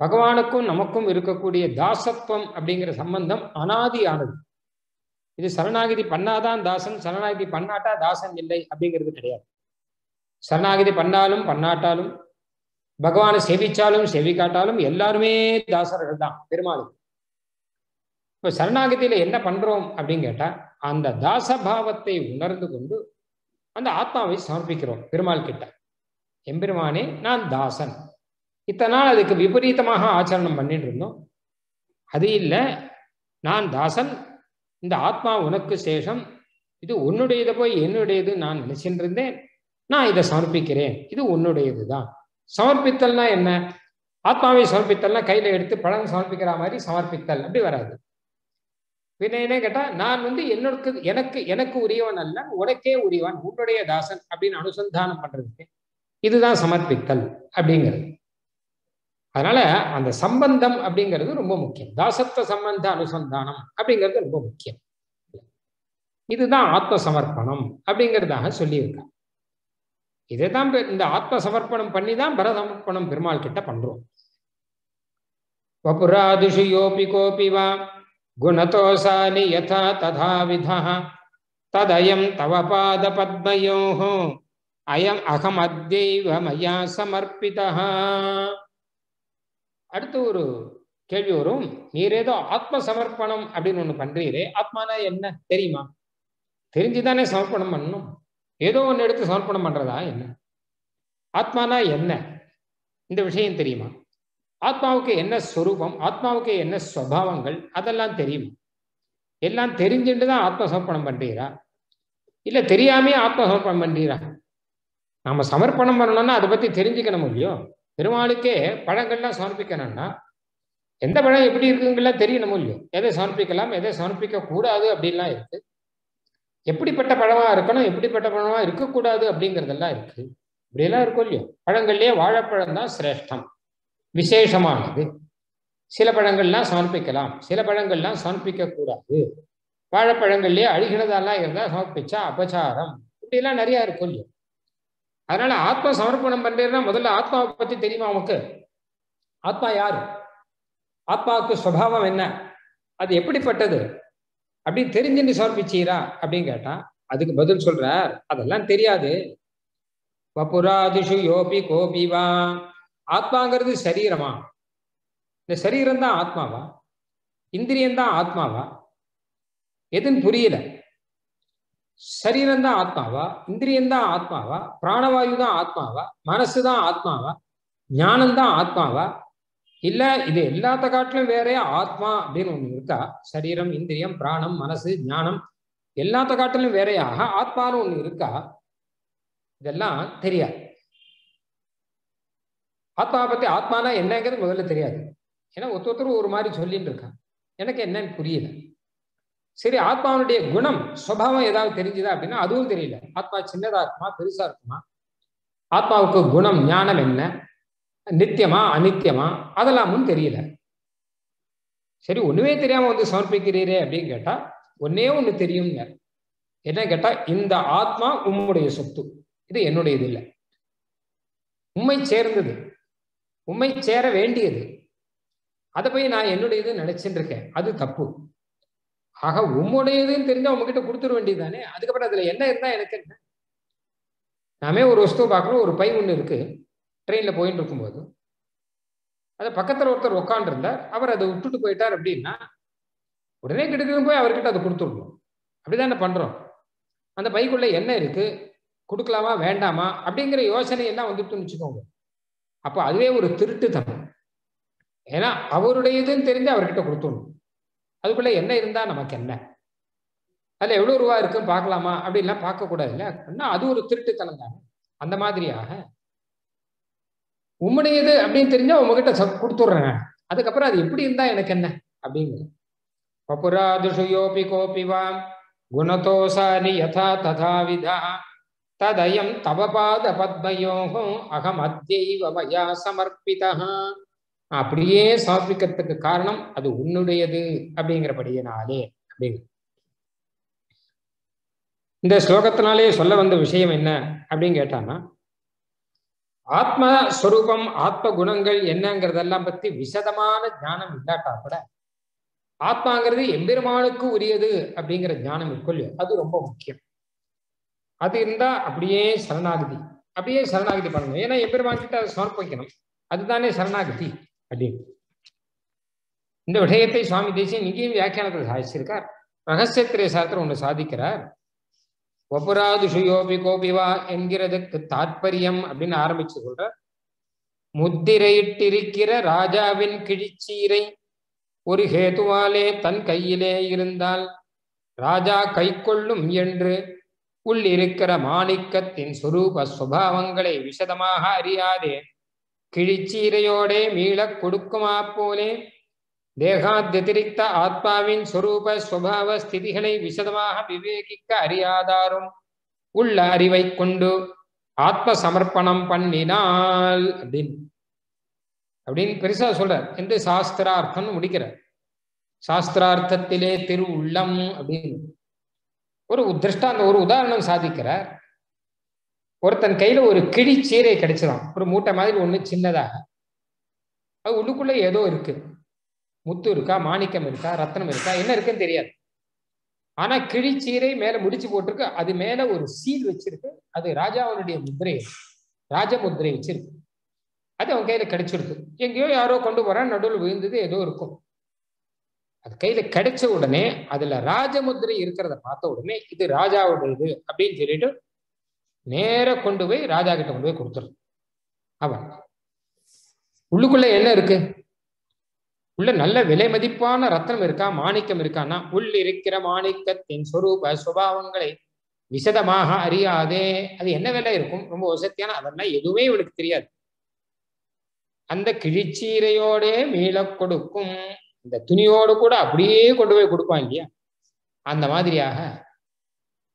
பகவானுக்கும் நமக்கும் இருக்கக்கூடிய தாசத்துவம் அப்படிங்கிற சம்பந்தம் அனாதியானது. இது சரணாகிதி பண்ணாதான் தாசன் சரணாகிதி பண்ணாட்டா தாசன் இல்லை அப்படிங்கிறது கிடையாது. சரணாகிதி பண்ணாலும் பண்ணாட்டாலும் பகவானை செவிச்சாலும் செவி காட்டாலும் எல்லாருமே தாசர்கள் தான் பெருமாளுக்கு இப்போ சரணாகதியில என்ன பண்றோம் அப்படின்னு கேட்டா அந்த தாசபாவத்தை உணர்ந்து கொண்டு அந்த ஆத்மாவை சமர்ப்பிக்கிறோம் பெருமாள் கிட்ட. எம்பெருமானே நான் தாசன். இத்தனை நாள் அதுக்கு விபரீதமாக ஆச்சரணம் பண்ணிட்டு இருந்தோம். அது இல்லை நான் தாசன் இந்த ஆத்மா உனக்கு சேஷம் இது உன்னுடையதை போய் என்னுடையது நான் நினைச்சிட்டு இருந்தேன். நான் இதை சமர்ப்பிக்கிறேன். இது உன்னுடையது தான் சமர்ப்பித்தல்னா என்ன? ஆத்மாவை சமர்ப்பித்தல்னா கையில எடுத்து பழம் சமர்ப்பிக்கிற மாதிரி சமர்ப்பித்தல். அப்படி வராது. பின்ன என்ன கேட்டா நான் வந்து என்னோட எனக்கு எனக்கு உரியவன் அல்ல உனக்கே உரியவன் உன்னுடைய தாசன் அப்படின்னு அனுசந்தானம் பண்றதுக்கு இதுதான் சமர்ப்பித்தல் அப்படிங்கிறது. அதனால அந்த சம்பந்தம் அப்படிங்கிறது ரொம்ப முக்கியம். தாசத்துவ சம்பந்த அனுசந்தானம் அப்படிங்கிறது ரொம்ப முக்கியம். இதுதான் ஆத்ம சமர்ப்பணம் அப்படிங்கிறதாக சொல்லியிருக்காங்க. இதை தான் இந்த ஆத்ம சமர்ப்பணம் பண்ணி தான் பரசமர்ப்பணம் பெருமாள் கிட்ட பண்றோம். வபுராதிஷு யோபி கோபி வா குணதோசாலி யதா ததா விதா ததயம் தவ பாத பத்மயோ அயம் அகம் அத்யைவ மயா சமர்ப்பிதா. அடுத்து ஒரு கேள்வி வரும். நீர் ஏதோ ஆத்ம சமர்ப்பணம் அப்படின்னு ஒண்ணு பண்றீரே ஆத்மானா என்ன? தெரியுமா? தெரிஞ்சுதானே சமர்ப்பணம் பண்ணணும். ஏதோ ஒன்று எடுத்து சமர்ப்பணம் பண்ணுறதா என்ன? ஆத்மானா என்ன? இந்த விஷயம் தெரியுமா? ஆத்மாவுக்கு என்ன ஸ்வரூபம் ஆத்மாவுக்கு என்ன ஸ்வபாவங்கள் அதெல்லாம் தெரியும்? எல்லாம் தெரிஞ்சுட்டு தான் ஆத்ம சமர்ப்பணம் பண்றீரா? இல்லை தெரியாமே ஆத்ம சமர்ப்பணம் பண்றீரா? நாம் சமர்ப்பணம் பண்ணணும்னா அதை பற்றி தெரிஞ்சுக்கணும் இல்லையோ? பெருமாளுக்கே பழங்கள்லாம் சமர்ப்பிக்கணும்னா எந்த பழம் எப்படி இருக்குங்கெல்லாம் தெரியணும் இல்லையோ? எதை சமர்ப்பிக்கலாம் எதை சமர்ப்பிக்க கூடாது அப்படின்லாம் இருக்குது எப்படிப்பட்ட பழமா இருக்கணும் எப்படிப்பட்ட பழமா இருக்கக்கூடாது அப்படிங்கிறதெல்லாம் இருக்கு. இப்படியெல்லாம் இருக்கும் இல்லையோ? பழங்கள்லயே வாழைப்பழம் தான் சிரேஷ்டம். விசேஷமானது. சில பழங்கள்லாம் சமர்ப்பிக்கலாம். சில பழங்கள்லாம் சமர்ப்பிக்க கூடாது. வாழைப்பழங்கள்லயே அழுகினதெல்லாம் இருந்தா சமர்ப்பிச்சா அபச்சாரம். இப்படிலாம் நிறைய இருக்கும் இல்லையோ? அதனால ஆத்மா சமர்ப்பணம் பண்றேன்னா முதல்ல ஆத்மாவை பத்தி தெரியுமா உனக்கு? ஆத்மா யாரு? ஆத்மாவுக்கு சுவாவம் என்ன? அது எப்படிப்பட்டது? அப்படின்னு நீ சமர்ப்பிச்சீரா அப்படின்னு கேட்டா அதுக்கு பதில் சொல்றார். அதெல்லாம் தெரியாது. வபுராதிஷு யோபி கோபிவா ஆத்மாங்கிறது சரீரமா? இந்த சரீரம் தான் ஆத்மாவா? இந்திரியம் தான் ஆத்மாவா? எதுன்னு புரியல. சரீரம் தான் ஆத்மாவா? இந்திரியம் தான் ஆத்மாவா? பிராணவாயு தான் ஆத்மாவா? மனசு தான் ஆத்மாவா? ஞானம் தான் ஆத்மாவா? இல்ல இது எல்லாத்த காட்டிலும் வேறே ஆத்மா அப்படின்னு ஒண்ணு இருக்கா? சரீரம் இந்திரியம் பிராணம் மனசு ஞானம் எல்லாத்த காட்டிலும் வேறையாக ஆத்மான்னு ஒண்ணு இருக்கா? இதெல்லாம் தெரியாது. ஆத்மா பத்தி ஆத்மானா என்னங்கிறது முதல்ல தெரியாது. ஏன்னா ஒருத்தர் ஒரு மாதிரி சொல்லிட்டு இருக்கான் எனக்கு என்னன்னு புரியல. சரி ஆத்மாவுடைய குணம் சுபாவம் ஏதாவது தெரிஞ்சுதா அப்படின்னா அதுவும் தெரியல. ஆத்மா சின்னதா இருக்குமா பெருசா இருக்குமா? ஆத்மாவுக்கு குணம் ஞானம் என்ன? நித்தியமா அநித்தியமா? அதெல்லாமும் தெரியல. சரி ஒண்ணுமே தெரியாம வந்து சமர்ப்பிக்கிறீரே அப்படின்னு கேட்டா ஒன்னே ஒண்ணு தெரியும் என்ன கேட்டா இந்த ஆத்மா உம்முடைய சொத்து. இது என்னுடையது இல்லை. உண்மை சேர்ந்தது. உண்மை சேர வேண்டியது. அதை போய் நான் என்னுடையது நினைச்சுட்டு இருக்கேன். அது தப்பு. ஆக உம்முடையதுன்னு தெரிஞ்சா உங்ககிட்ட கொடுத்துட வேண்டியதுதானே? அதுக்கப்புறம் அதுல என்ன இருந்தா எனக்கு என்ன? நாமே ஒரு வஸ்துவை பார்க்கணும் ஒரு பை ஒன்று இருக்கு. ட்ரெயினில் போயின்னு இருக்கும்போது அது பக்கத்தில் ஒருத்தர் உட்காண்டிருந்தார் அவர் அதை விட்டுட்டு போயிட்டார் அப்படின்னா உடனே கிட்டக்கு போய் அவர்கிட்ட அதை கொடுத்துடணும். அப்படிதானே பண்ணுறோம் அந்த பைக்குள்ள என்ன இருக்குது கொடுக்கலாமா? வேண்டாமா? அப்படிங்கிற யோசனை எல்லாம் வந்துட்டுன்னு வச்சுக்கோங்க. அப்போ அதுவே ஒரு திருட்டு திருட்டுத்தனம். ஏன்னா அவருடையதுன்னு தெரிஞ்சு அவர்கிட்ட கொடுத்துடணும். அதுக்குள்ள என்ன இருந்தால் நமக்கு என்ன? அதில் எவ்வளோ ரூபா இருக்குன்னு பார்க்கலாமா? அப்படின்லாம் பார்க்கக்கூடாது இல்ல அது ஒரு திருட்டுத்தனம் தானே அந்த மாதிரியாக உம்முடையது அப்படின்னு தெரிஞ்சா உங்ககிட்ட கொடுத்துட்றேன். அதுக்கப்புறம் அது எப்படி இருந்தா எனக்கு என்ன? அப்படிங்கிற பபுராதுஷு யோபி கோபி வா குணதோசானி யதா ததாவிதா ததயம் தவ பாத பத்மயோகோ அகம் அத்தியைவ மயா சமர்ப்பிதா. அப்படியே சமர்ப்பிக்கிறதுக்கு காரணம் அது உன்னுடையது அப்படிங்கிறபடியினாலே அப்படிங்க. இந்த ஸ்லோகத்தினாலே சொல்ல வந்த விஷயம் என்ன அப்படின்னு கேட்டான்னா ஆத்மஸ்வரூபம் ஆத்ம குணங்கள் என்னங்கிறதெல்லாம் பத்தி விசதமான ஞானம் இல்லாட்டா கூட ஆத்மாங்கிறது எம்பெருமானுக்கு உரியது அப்படிங்கிற ஞானம் இருக்குல்லையோ அது ரொம்ப முக்கியம். அது இருந்தா அப்படியே சரணாகதி. அப்படியே சரணாகதி பண்ணணும். ஏன்னா எம்பெருமான் கிட்ட அதை சமர்ப்பிக்கணும். அதுதானே சரணாகதி அப்படின்னு. இந்த விடயத்தை சுவாமி தேசியம் இங்கேயும் வியாக்கியானத்தில் சாதிச்சிருக்கார். ரகசியத்திரை சாஸ்திரம் ஒன்று சாதிக்கிறார். ஒபுராதுஷு யோபி கோபிவா என்கிறதுக்கு தாற்பயம் அப்படின்னு ஆரம்பிச்சு சொல்ற. முத்திரையிட்டிருக்கிற ராஜாவின் கிழிச்சீரை ஒரு ஹேதுவாலே தன் கையிலே இருந்தால் ராஜா கை கொள்ளும் என்று உள்ளிருக்கிற மாணிக்கத்தின் சுரூப சுபாவங்களை விசதமாக அறியாதே. கிழிச்சீரையோடே மீளக் கொடுக்குமா போலே தேகாத்யதிரிக்த ஆத்மாவின் சொரூப சுவாவ ஸ்திதிகளை விசதமாக விவேகிக்க அறியாதாரும் உள்ள அறிவை கொண்டு ஆத்ம சமர்ப்பணம் பண்ணினால் அப்படின்னு. அப்படின்னு பெருசா சொல்றார். என்று சாஸ்திரார்த்தம் முடிக்கிறார். சாஸ்திரார்த்தத்திலே திரு உள்ளம் அப்படின்னு. ஒரு திருஷ்டாந்த ஒரு உதாரணம் சாதிக்கிறார். ஒருத்தன் கையில ஒரு கிழி சீரை கிடைச்சதான் ஒரு மூட்டை மாதிரி ஒண்ணு சின்னதாக. அது உள்ளுக்குள்ள ஏதோ இருக்கு. முத்து இருக்கா மாணிக்கம் இருக்கா ரத்னம் இருக்கா என்ன இருக்குன்னு தெரியாது. ஆனா கிழிச்சீரை மேல முடிச்சு போட்டிருக்கு. அது மேல ஒரு சீல் வச்சிருக்கு. அது ராஜாவனுடைய முத்திரை ராஜ முதிரை வச்சிருக்கு. அது அவன் கையில கிடைச்சிருக்கு. எங்கேயோ யாரோ கொண்டு போறான். நடுவில் விழுந்தது ஏதோ இருக்கும். அது கையில கிடைச்ச உடனே அதுல ராஜமுத்திரை இருக்கிறத பார்த்த உடனே இது ராஜாவுடையது அப்படின்னு சொல்லிட்டு நேர கொண்டு போய் ராஜா கிட்ட கொண்டு போய் கொடுத்துருது அவன். உள்ளுக்குள்ள என்ன இருக்கு? உள்ள நல்ல விலை மதிப்பான ரத்னம் இருக்கா மாணிக்கம் இருக்கான்னா உள்ளிருக்கிற மாணிக்கத்தின் சொரூப சுபாவங்களை விசதமாக அறியாதே. அது என்ன விலை இருக்கும்? ரொம்ப வசதியான அதெல்லாம் எதுவுமே இவளுக்கு தெரியாது. அந்த கிழிச்சீரையோடே மீள கொடுக்கும். இந்த துணியோடு கூட அப்படியே கொண்டு போய் கொடுப்பான் இல்லையா? அந்த மாதிரியாக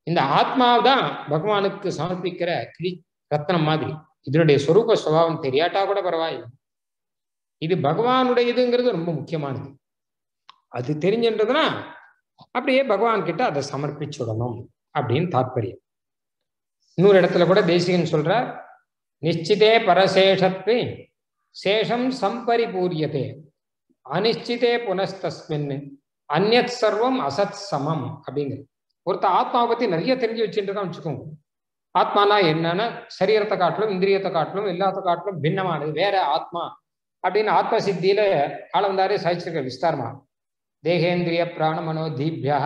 இந்த ஆத்மாதான் பகவானுக்கு சமர்ப்பிக்கிற கிழி ரத்னம் மாதிரி. இதனுடைய சொரூப சுபாவம் தெரியாட்டா கூட பரவாயில்லை. இது பகவானுடையதுங்கிறது ரொம்ப முக்கியமானது. அது தெரிஞ்சுன்றதுன்னா அப்படியே பகவான் கிட்ட அதை சமர்ப்பிச்சுடணும் அப்படின்னு தாற்பயம். இன்னொரு இடத்துல கூட தேசிகன் சொல்றார் நிச்சிதே பரசேஷத்து சேஷம் சம்பரிபூரியதே அனிச்சிதே புனஸ்தஸ்மின் அந்நத் சர்வம் அசத் சமம் அப்படிங்கிறது. ஒருத்த ஆத்மாவை பத்தி நிறைய தெரிஞ்சு வச்சுட்டு இருக்கான்னு வச்சுக்கோங்க. ஆத்மானா என்னன்னா சரீரத்தை காட்டிலும் இந்திரியத்தை காட்டிலும் எல்லாத்த காட்டிலும் பின்னமானது வேற ஆத்மா அப்படின்னு ஆத்ம சித்தியில ஆளவந்தாரே சாதிச்சிருக்க விஸ்தாரமா. தேகேந்திரிய பிராண மனோ தீப்யா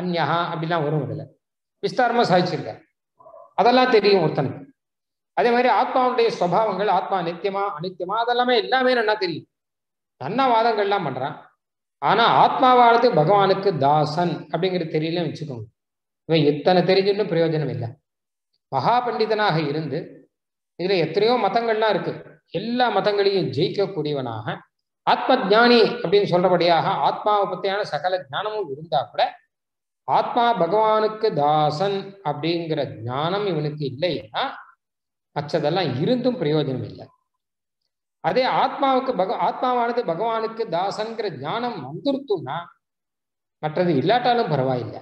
அந்யா அப்படிலாம் வரும் இதுல. விஸ்தாரமா சாதிச்சிருக்க அதெல்லாம் தெரியும் ஒருத்தனுக்கு. அதே மாதிரி ஆத்மாவுடைய சுவாவங்கள் ஆத்மா நித்தியமா அனித்தியமா அதெல்லாமே எல்லாமே நல்லா தெரியும். நன்னா வாதங்கள்லாம் பண்றான். ஆனா ஆத்மாவானது பகவானுக்கு தாசன் அப்படிங்கிறது தெரியல வச்சுக்கோங்க. இவன் எத்தனை தெரிஞ்சுன்னு பிரயோஜனம் இல்லை. மகா பண்டிதனாக இருந்து இதுல எத்தனையோ மதங்கள்லாம் இருக்கு. எல்லா மதங்களையும் ஜெயிக்கக்கூடியவனாக ஆத்ம ஜானி அப்படின்னு சொல்றபடியாக ஆத்மாவை பத்தியான சகல ஞானமும் இருந்தா கூட ஆத்மா பகவானுக்கு தாசன் அப்படிங்கிற ஞானம் இவனுக்கு இல்லைன்னா மற்றதெல்லாம் இருந்தும் பிரயோஜனம் இல்லை. அதே ஆத்மாவுக்கு பக ஆத்மாவானது பகவானுக்கு தாசன்கிற ஞானம் வந்துருத்தும்னா மற்றது இல்லாட்டாலும் பரவாயில்லை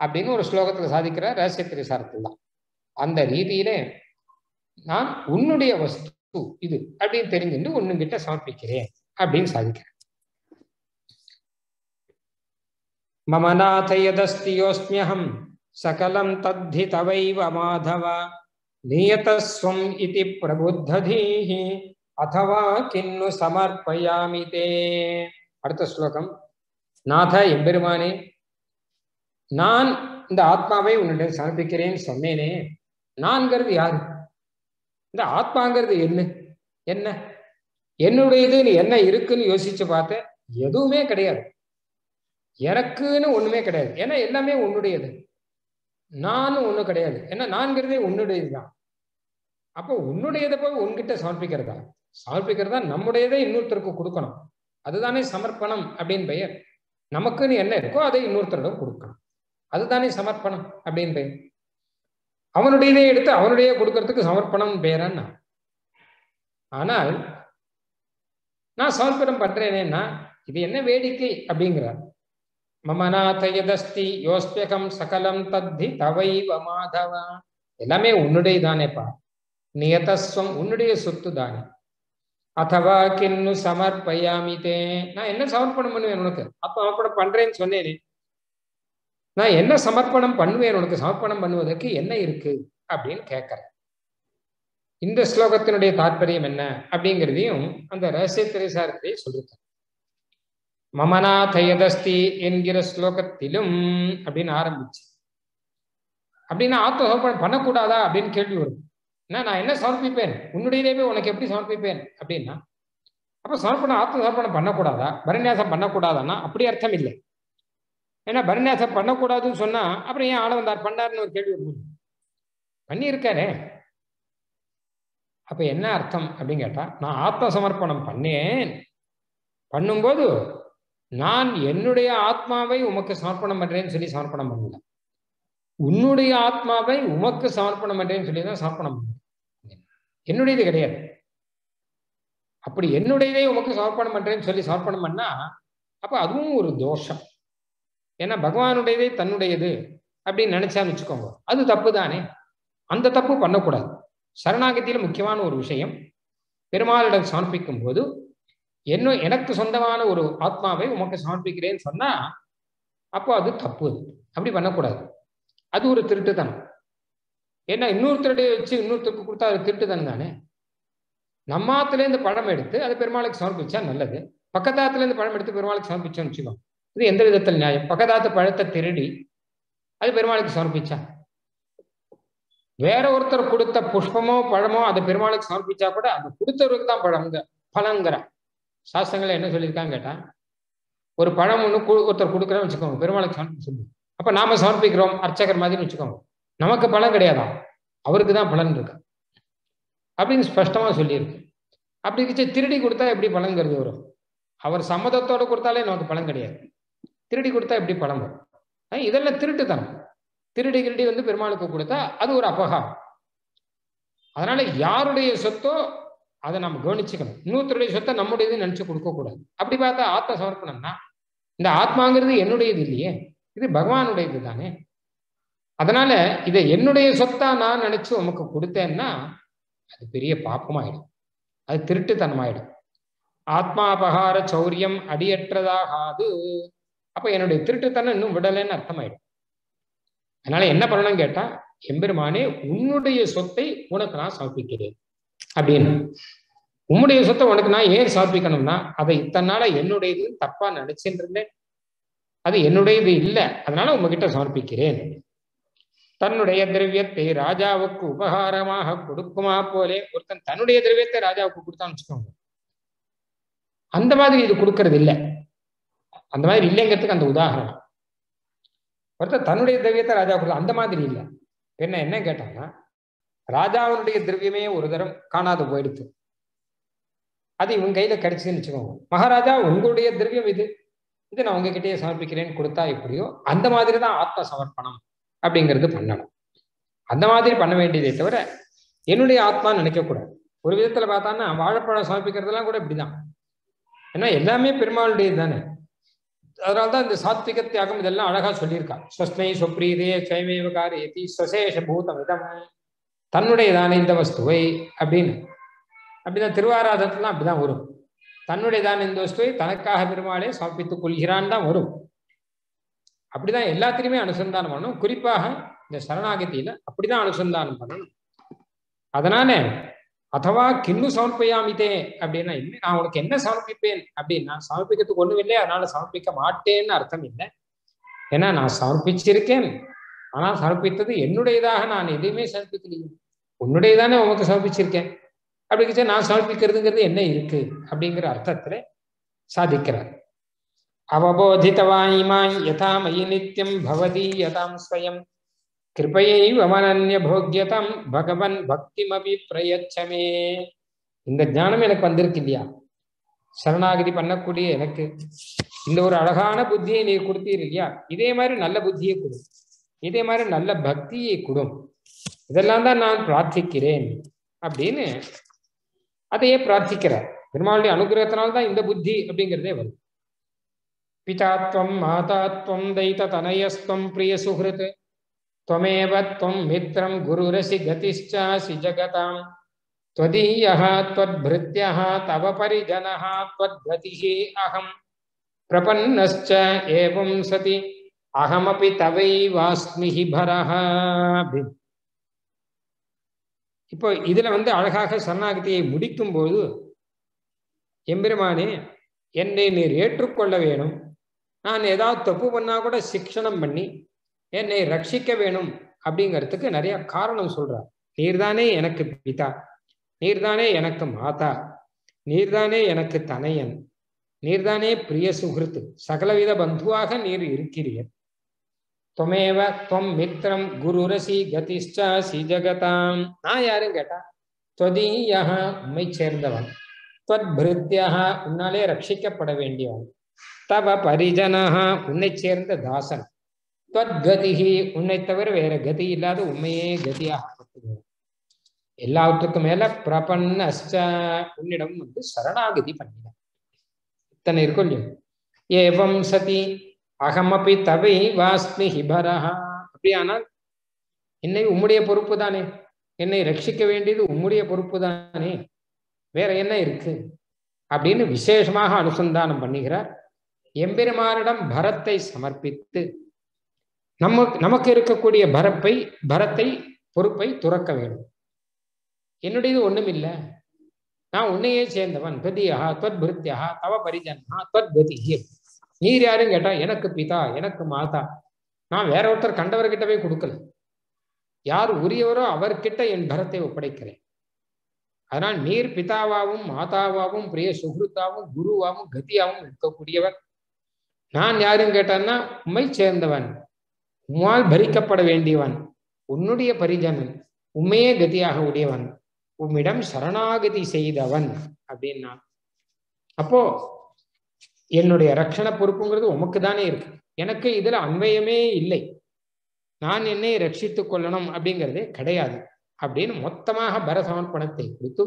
அப்படின்னு ஒரு ஸ்லோகத்துல சாதிக்கிற ரகசிய சாரத்தில் தான் அந்த ரீதியிலே நான் உன்னுடைய வஸ்து இது. அப்படின்னு தெரிஞ்சுட்டு உன்னுங்கிட்ட சமர்ப்பிக்கிறேன் அப்படின்னு சாதிக்கிறேன். மம நாத யதஸ்தி யோஸ்மியகம் சகலம் தத்தி தவைவ மாதவ. நியதஸ்வம் இதி பிரபுத்ததீஹி. அதவா கிண்ணு சமர்ப்பயாமி தே அடுத்த ஸ்லோகம். நாத எம்பெருமானே நான் இந்த ஆத்மாவை உன்னிடம் சமர்ப்பிக்கிறேன்னு சொன்னேனே. நான்கிறது யாரு? இந்த ஆத்மாங்கிறது என்ன? என்ன? என்னுடையதுன்னு என்ன இருக்குன்னு யோசிச்சு பார்த்தேன் எதுவுமே கிடையாது. எனக்குன்னு ஒண்ணுமே கிடையாது. ஏன்னா எல்லாமே உன்னுடையது. நானும் ஒண்ணு கிடையாது. ஏன்னா நான்கிறதே உன்னுடையது தான். அப்போ உன்னுடையதை போய் உன்கிட்ட சமர்ப்பிக்கிறதா? சமர்ப்பிக்கிறதா நம்முடையதை இன்னொருத்தருக்கு கொடுக்கணும். அதுதானே சமர்ப்பணம் அப்படின்னு பெயர். நமக்குன்னு என்ன இருக்கோ அதை இன்னொருத்தரிடம் கொடுக்கணும். அதுதானே சமர்ப்பணம் அப்படின்னு பெயர். அவனுடையதே எடுத்து அவனுடைய கொடுக்கறதுக்கு சமர்ப்பணம் பேரன் ஆனால் நான் சமர்ப்பணம் பண்றேனேன்னா இது என்ன வேடிக்கை அப்படிங்கிறார். மமநாத யதஸ்தி யோஸ்பியகம் சகலம் தத்தி தவைவ மாதவா. எல்லாமே உன்னுடைய தானேப்பா நியதஸ்வம் உன்னுடைய சொத்து தானே அதவா கின்னு சமர்ப்பயாமிதே. நான் என்ன சமர்ப்பணம் பண்ணுவேன் உனக்கு? அப்ப சமர்ப்பணம் பண்றேன்னு சொன்னேனே. நான் என்ன சமர்ப்பணம் பண்ணுவேன்? உனக்கு சமர்ப்பணம் பண்ணுவதற்கு என்ன இருக்கு? அப்படின்னு கேட்கறேன். இந்த ஸ்லோகத்தினுடைய தாற்பயம் என்ன? அப்படிங்கிறதையும் அந்த ரகசிய திரைசாரத்திலே மமநாத யதஸ்தி என்கிற ஸ்லோகத்திலும் அப்படின்னு ஆரம்பிச்சு. அப்படின்னா ஆத்ம சமர்ப்பணம் பண்ணக்கூடாதா அப்படின்னு கேள்வி வரும். என்ன நான் என்ன சமர்ப்பிப்பேன்? உன்னுடையதேவே உனக்கு எப்படி சமர்ப்பிப்பேன்? அப்படின்னா அப்ப சமர்ப்பணம் ஆத்ம சமர்ப்பணம் பண்ணக்கூடாதா? பரநியாசம் பண்ணக்கூடாதான்னா அப்படி அர்த்தம் இல்லை. ஏன்னா பரநியாசம் பண்ணக்கூடாதுன்னு சொன்னா அப்புறம் ஏன் ஆளவந்தார் பண்ணாருன்னு ஒரு கேள்வி வரும். பண்ணியிருக்காரே. அப்ப என்ன அர்த்தம் அப்படின்னு கேட்டா நான் ஆத்ம சமர்ப்பணம் பண்ணேன். பண்ணும்போது நான் என்னுடைய ஆத்மாவை உமக்கு சமர்ப்பணம் பண்றேன்னு சொல்லி சமர்ப்பணம் பண்ணல. உன்னுடைய ஆத்மாவை உமக்கு சமர்ப்பணம் பண்றேன்னு சொல்லி தான் சமர்ப்பணம் பண்ணேன். என்னுடையது கிடையாது. அப்படி என்னுடையதே உமக்கு சமர்ப்பணம் பண்றேன்னு சொல்லி சமர்ப்பணம் பண்ணா அப்ப அதுவும் ஒரு தோஷம். ஏன்னா பகவானுடையதே தன்னுடையது அப்படின்னு நினைச்சான்னு வச்சுக்கோங்க. அது தப்பு தானே அந்த தப்பு பண்ணக்கூடாது. சரணாகத்தியில் முக்கியமான ஒரு விஷயம் பெருமாளிடம் சமர்ப்பிக்கும் போது என்ன எனக்கு சொந்தமான ஒரு ஆத்மாவை உமக்கு சமர்ப்பிக்கிறேன்னு சொன்னா அப்போ அது தப்பு. அப்படி பண்ணக்கூடாது. அது ஒரு திருட்டுத்தனம். ஏன்னா இன்னொருத்தருடைய வச்சு இன்னொருத்தருக்கு கொடுத்தா அது திருட்டுத்தனம் தானே? நம்மாத்துலேருந்து பழம் எடுத்து அது பெருமாளுக்கு சமர்ப்பிச்சா நல்லது. பக்கத்தாத்துலேருந்து பழம் எடுத்து பெருமாளுக்கு சமர்ப்பிச்சோன்னு வச்சுக்கோங்க இது எந்த விதத்தில் நியாயம்? பக்கத்தாத்து பழத்தை திருடி அது பெருமாளுக்கு சமர்ப்பிச்சா? வேற ஒருத்தர் கொடுத்த புஷ்பமோ பழமோ அதை பெருமாளுக்கு சமர்ப்பிச்சா கூட அது கொடுத்தவருக்கு தான் பழம் பழங்கிற சாஸ்திரங்கள் என்ன சொல்லியிருக்காங்க கேட்டா ஒரு பழம் ஒன்று ஒருத்தர் கொடுக்குறேன்னு வச்சுக்கோங்க பெருமாளுக்கு சமர்ப்பிச்சு சொல்லி. அப்ப நாம சமர்ப்பிக்கிறோம் அர்ச்சகர் மாதிரி வச்சுக்கோங்க. நமக்கு பலன் கிடையாதான் அவருக்கு தான் பலன் இருக்கு. அப்படின்னு ஸ்பஷ்டமா சொல்லியிருக்கு. அப்படி இருந்துச்சு திருடி கொடுத்தா எப்படி பலங்கிறது வரும்? அவர் சம்மதத்தோட கொடுத்தாலே நமக்கு பலன் கிடையாது. திருடி கொடுத்தா எப்படி பலன் வரும்? இதெல்லாம் திருட்டுத்தனம். திருடி கிருடி வந்து பெருமாளுக்கு கொடுத்தா அது ஒரு அபகாரம். அதனால யாருடைய சொத்தோ அதை நம்ம கவனிச்சுக்கணும். இன்னொருத்தருடைய சொத்தை நம்முடையது நினைச்சு கொடுக்க கூடாது. அப்படி பார்த்தா ஆத்ம சமர்ப்பணம்னா இந்த ஆத்மாங்கிறது என்னுடையது இல்லையே இது பகவானுடையது தானே. அதனால இதை என்னுடைய சொத்தா நான் நினைச்சு உமக்கு கொடுத்தேன்னா அது பெரிய பாப்பமாயிடும். அது திருட்டுத்தனமாயிடும். ஆத்மாபகார சௌரியம் அடியற்றதாகாது. அப்ப என்னுடைய திருட்டுத்தனம் இன்னும் விடலைன்னு அர்த்தமாயிடும். அதனால என்ன பண்ணணும் கேட்டா எம்பெருமானே உன்னுடைய சொத்தை உனக்கு நான் சமர்ப்பிக்கிறேன் அப்படின்னு. உன்னுடைய சொத்தை உனக்கு நான் ஏன் சமர்ப்பிக்கணும்னா அதை இத்தனை நாளா என்னுடையது தப்பா நினைச்சுட்டு இருந்தேன். அது என்னுடையது இல்லை அதனால உங்ககிட்ட சமர்ப்பிக்கிறேன் தன்னுடைய திரவியத்தை ராஜாவுக்கு உபகாரமாக கொடுக்குமா போலே ஒருத்தன் தன்னுடைய திரவியத்தை ராஜாவுக்கு கொடுத்தான்னு வச்சுக்கோங்க. அந்த மாதிரி இது கொடுக்கறது இல்லை. அந்த மாதிரி இல்லைங்கிறதுக்கு அந்த உதாரணம். ஒருத்தர் தன்னுடைய திரவியத்தை ராஜா கொடுத்தா அந்த மாதிரி இல்லை. என்ன என்ன கேட்டாங்கன்னா ராஜாவினுடைய திரவியமே ஒரு தரம் காணாது போயிடுது அது இவங்க கையில கிடைச்சதுன்னு வச்சுக்கோங்க. மகாராஜா உங்களுடைய திரவியம் இது. இது நான் உங்ககிட்டயே சமர்ப்பிக்கிறேன்னு கொடுத்தா எப்படியோ அந்த மாதிரி தான் ஆத்ம சமர்ப்பணம் அப்படிங்கிறது பண்ணணும். அந்த மாதிரி பண்ண வேண்டியதே தவிர என்னுடைய ஆத்மா நினைக்கக்கூடாது. ஒரு விதத்துல பார்த்தான்னா வாழைப்பழம் சமர்ப்பிக்கிறதுலாம் கூட இப்படிதான். ஏன்னா எல்லாமே பெருமாளுடையது தானே. அதனால்தான் இந்த சாத்விக தியாகம் இதெல்லாம் அழகா சொல்லியிருக்கா ஸ்வஸ்மை சுப்ரீதே ஸ்வயமேவ காரியதி ஸ்வசேஷ பூதம் இதம் தன்னுடையதான இந்த வஸ்துவை அப்படின்னு. அப்படிதான் திருவாராதத்துலாம் அப்படிதான் வரும். தன்னுடையதான இந்த வஸ்துவை தனக்காக பெருமாளே சமர்ப்பித்துக் கொள்கிறான் தான் வரும். அப்படிதான் எல்லாத்திலையுமே அனுசந்தானம் பண்ணணும். குறிப்பாக இந்த சரணாகதியில அப்படிதான் அனுசந்தானம் பண்ணணும். அதனால அதவா கிண்ணு சமர்ப்பயாமிதே அப்படின்னா இல்லை நான் உனக்கு என்ன சமர்ப்பிப்பேன்? அப்படின்னா சமர்ப்பிக்கிறதுக்கு ஒண்ணும் இல்லை அதனால சமர்ப்பிக்க மாட்டேன்னு அர்த்தம் இல்லை. ஏன்னா நான் சமர்ப்பிச்சிருக்கேன். ஆனா சமர்ப்பித்தது என்னுடையதாக நான் எதையுமே சமர்ப்பிக்கலையே. உன்னுடையதானே உனக்கு சமர்ப்பிச்சிருக்கேன். அப்படி நான் சமர்ப்பிக்கிறதுங்கிறது என்ன இருக்கு? அப்படிங்கிற அர்த்தத்துல சாதிக்கிறார். அவபோதித்தவாயிமாய் யதா மயி நித்தியம் பவதி யதாம் ஸ்வயம். கிருபையைவ அமனன்ய போக்கியதம் பகவன் பக்திமபி பிரயச்சமே. இந்த ஞானம் எனக்கு வந்திருக்கு இல்லையா? சரணாகதி பண்ணக்கூடிய எனக்கு. இந்த ஒரு அழகான புத்தியை நீ கொடுத்தீர் இல்லையா? இதே மாதிரி நல்ல புத்தியை கொடு. இதே மாதிரி நல்ல பக்தியை கொடும் இதெல்லாம் தான் நான் பிரார்த்திக்கிறேன் அப்படின்னு அதையே பிரார்த்திக்கிறார். பெருமாளுடைய அனுகிரகத்தினால்தான் இந்த புத்தி அப்படிங்கிறதே வரும். பிதாத்வம் மாதாத்வம் தைத்த தனயஸ்துவம் பிரிய சுகிருத் त्वमेव त्वं मित्रं गुरुरसि गतिश्चासि जगतां त्वदीयः त्वद्भृत्यः तव परिजनः त्वद्गतिः अहं प्रपन्नश्च एवं सति अहमपि तवैवास्मि हि भरः இப்போ இதுல வந்து அழகாக சரணாகதியை முடிக்கும் போது எம்பெருமானே என்னை நீர் ஏற்றுக்கொள்ள வேணும் நான் ஏதாவது தப்பு பண்ணா கூட சிக்ஷனம் பண்ணி என்னை ரட்சிக்க வேணும் அப்படிங்கிறதுக்கு நிறைய காரணம் சொல்றார். நீர்தானே எனக்கு பிதா. நீர்தானே எனக்கு மாதா. நீர்தானே எனக்கு தனையன். நீர்தானே பிரிய சுகிருத்து. சகலவித பந்துவாக நீர் இருக்கிறீர். தொமேவ தொம் மித்திரம் குருரசி கதிஷ்டாசி ஜகதாம் நான் யாரும் கேட்டா தொதீயா உண்மை சேர்ந்தவன். தொத்பிருத்தியா உன்னாலே ரட்சிக்கப்பட வேண்டியவன். தவ பரிஜனஹா உன்னை சேர்ந்த தாசன். துவத்கதிகி உன்னை தவிர வேற கதி இல்லாத உண்மையே கதியாக எல்லாவற்றுக்கும் மேல பிரபன்னஸ்ட உன்னிடம் வந்து சரணாகதி பண்ணின. இத்தனை இருக்கும் ஏவம் சதி அகமபி தவை வாஸ்மி ஹிபரஹா. அப்படியானால் என்னை உம்முடைய பொறுப்பு தானே என்னை ரட்சிக்க வேண்டியது உம்முடைய பொறுப்பு தானே வேற என்ன இருக்கு? அப்படின்னு விசேஷமாக அனுசந்தானம் பண்ணுகிறார். எம்பெருமானிடம் பரத்தை சமர்ப்பித்து நம்ம நமக்கு இருக்கக்கூடிய பரப்பை பரத்தை பொறுப்பை துறக்க வேண்டும். என்னுடையது ஒன்றும் இல்லை நான் உன்னையே சேர்ந்தவன். பிரதியா தொத் பிருத்தியா தவ பரிஜனா தொத் கதி நீர் யாரும் கேட்டா எனக்கு பிதா எனக்கு மாதா. நான் வேற ஒருத்தர் கண்டவர்கிட்ட போய் கொடுக்கல. யார் உரியவரோ அவர்கிட்ட என் பரத்தை ஒப்படைக்கிறேன். அதனால் நீர் பிதாவாவும் மாதாவாவும் பிரிய சுகிருத்தாவும் குருவாகவும் கதியாகவும் இருக்கக்கூடியவர். நான் யாரும் கேட்டான்னா உண்மை சேர்ந்தவன். உம்மால் பரிக்கப்பட வேண்டியவன் உன்னுடைய பரிஜனன் உண்மையே கதியாக உடையவன் உம்மிடம் சரணாகதி செய்தவன் அப்படின்னா. அப்போ என்னுடைய ரட்சண பொறுப்புங்கிறது உமக்கு தானே இருக்கு. எனக்கு இதுல அன்வயமே இல்லை. நான் என்னை ரட்சித்துக் கொள்ளணும் அப்படிங்கிறதே கிடையாது அப்படின்னு மொத்தமாக பர சமர்ப்பணத்தை கொடுத்து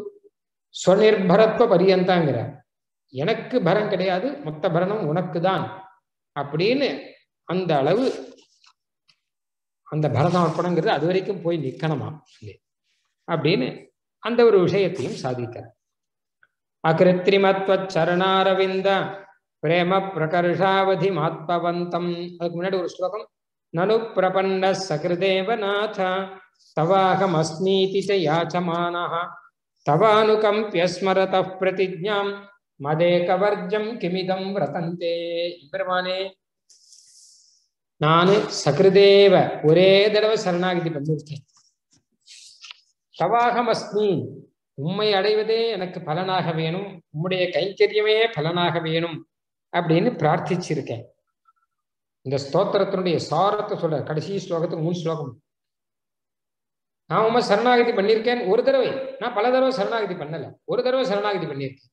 சுவநிர்பரத்துவ பரியந்தாங்கிறார் எனக்கு பரம் கிடையாது மொத்த பரணம் உனக்கு தான் அப்படின்னு அந்த அளவு அந்த பரதமர்ப்பணங்கிறது அது வரைக்கும் போய் நிக்கணுமா? அப்படின்னு அந்த ஒரு விஷயத்தையும் சாதிக்கிறார் அகிருத்திரிமத்வ சரணாரவிந்த பிரேம பிரகர்ஷாவதி மாத்மவந்தம் அதுக்கு முன்னாடி ஒரு ஸ்லோகம் நனு பிரபன்ன சகிருதேவ நாத தவாகமஸ்மீதி ச யாச்சமானः தவானுகம்பியஸ்மரத பிரதிஜாம் மதேகவர்ஜம் கிமிதம் விரதந்தே பெருமானே நானு சகிருதேவ ஒரே தடவை சரணாகிதி பண்ணிருக்கேன் தவாகமஸ்மி உண்மை அடைவதே எனக்கு பலனாக வேணும் உம்முடைய கைங்கரியமே பலனாக வேணும் அப்படின்னு பிரார்த்திச்சிருக்கேன். இந்த ஸ்தோத்திரத்தினுடைய சாரத்தை சொல்ற கடைசி ஸ்லோகத்துக்கு மூணு ஸ்லோகம். நான் உண்மை சரணாகதி பண்ணியிருக்கேன் ஒரு தடவை. நான் பல தடவை சரணாகதி பண்ணல. ஒரு தடவை சரணாகதி பண்ணியிருக்கேன்.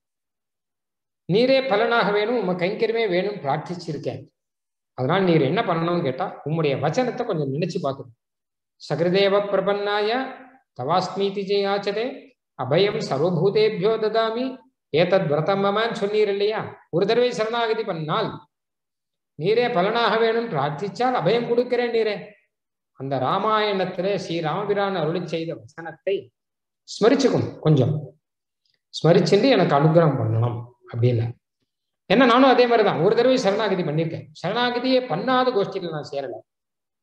நீரே பலனாக வேணும் உங்க கைங்கரியமே வேணும் பிரார்த்திச்சிருக்கேன். அதனால் நீர் என்ன பண்ணணும்னு கேட்டா உம்முடைய வச்சனத்தை கொஞ்சம் நினைச்சு பார்க்கணும். சகிருதேவ பிரபன்னாய தவாஸ்மீதி ஜெயாச்சதே அபயம் சர்வபூதேபியோ ததாமி ஏதத் விரதம் மமான்னு சொன்னீர் இல்லையா? ஒரு தடவை சரணாகதி பண்ணால் நீரே பலனாக வேணும். பிரார்த்திச்சால் அபயம் கொடுக்கிறேன் நீரே. அந்த ராமாயணத்திலே ஸ்ரீராமபிரான் அருளி செய்த வசனத்தை ஸ்மரிச்சுக்கும் கொஞ்சம். ஸ்மரிச்சுட்டு எனக்கு அனுகிரகம் பண்ணணும் அப்படின்னு. என்ன நானும் அதே மாதிரி தான் ஒரு தடவை சரணாகதி பண்ணியிருக்கேன். சரணாகதியே பண்ணாத கோஷ்டியில் நான் சேரலை.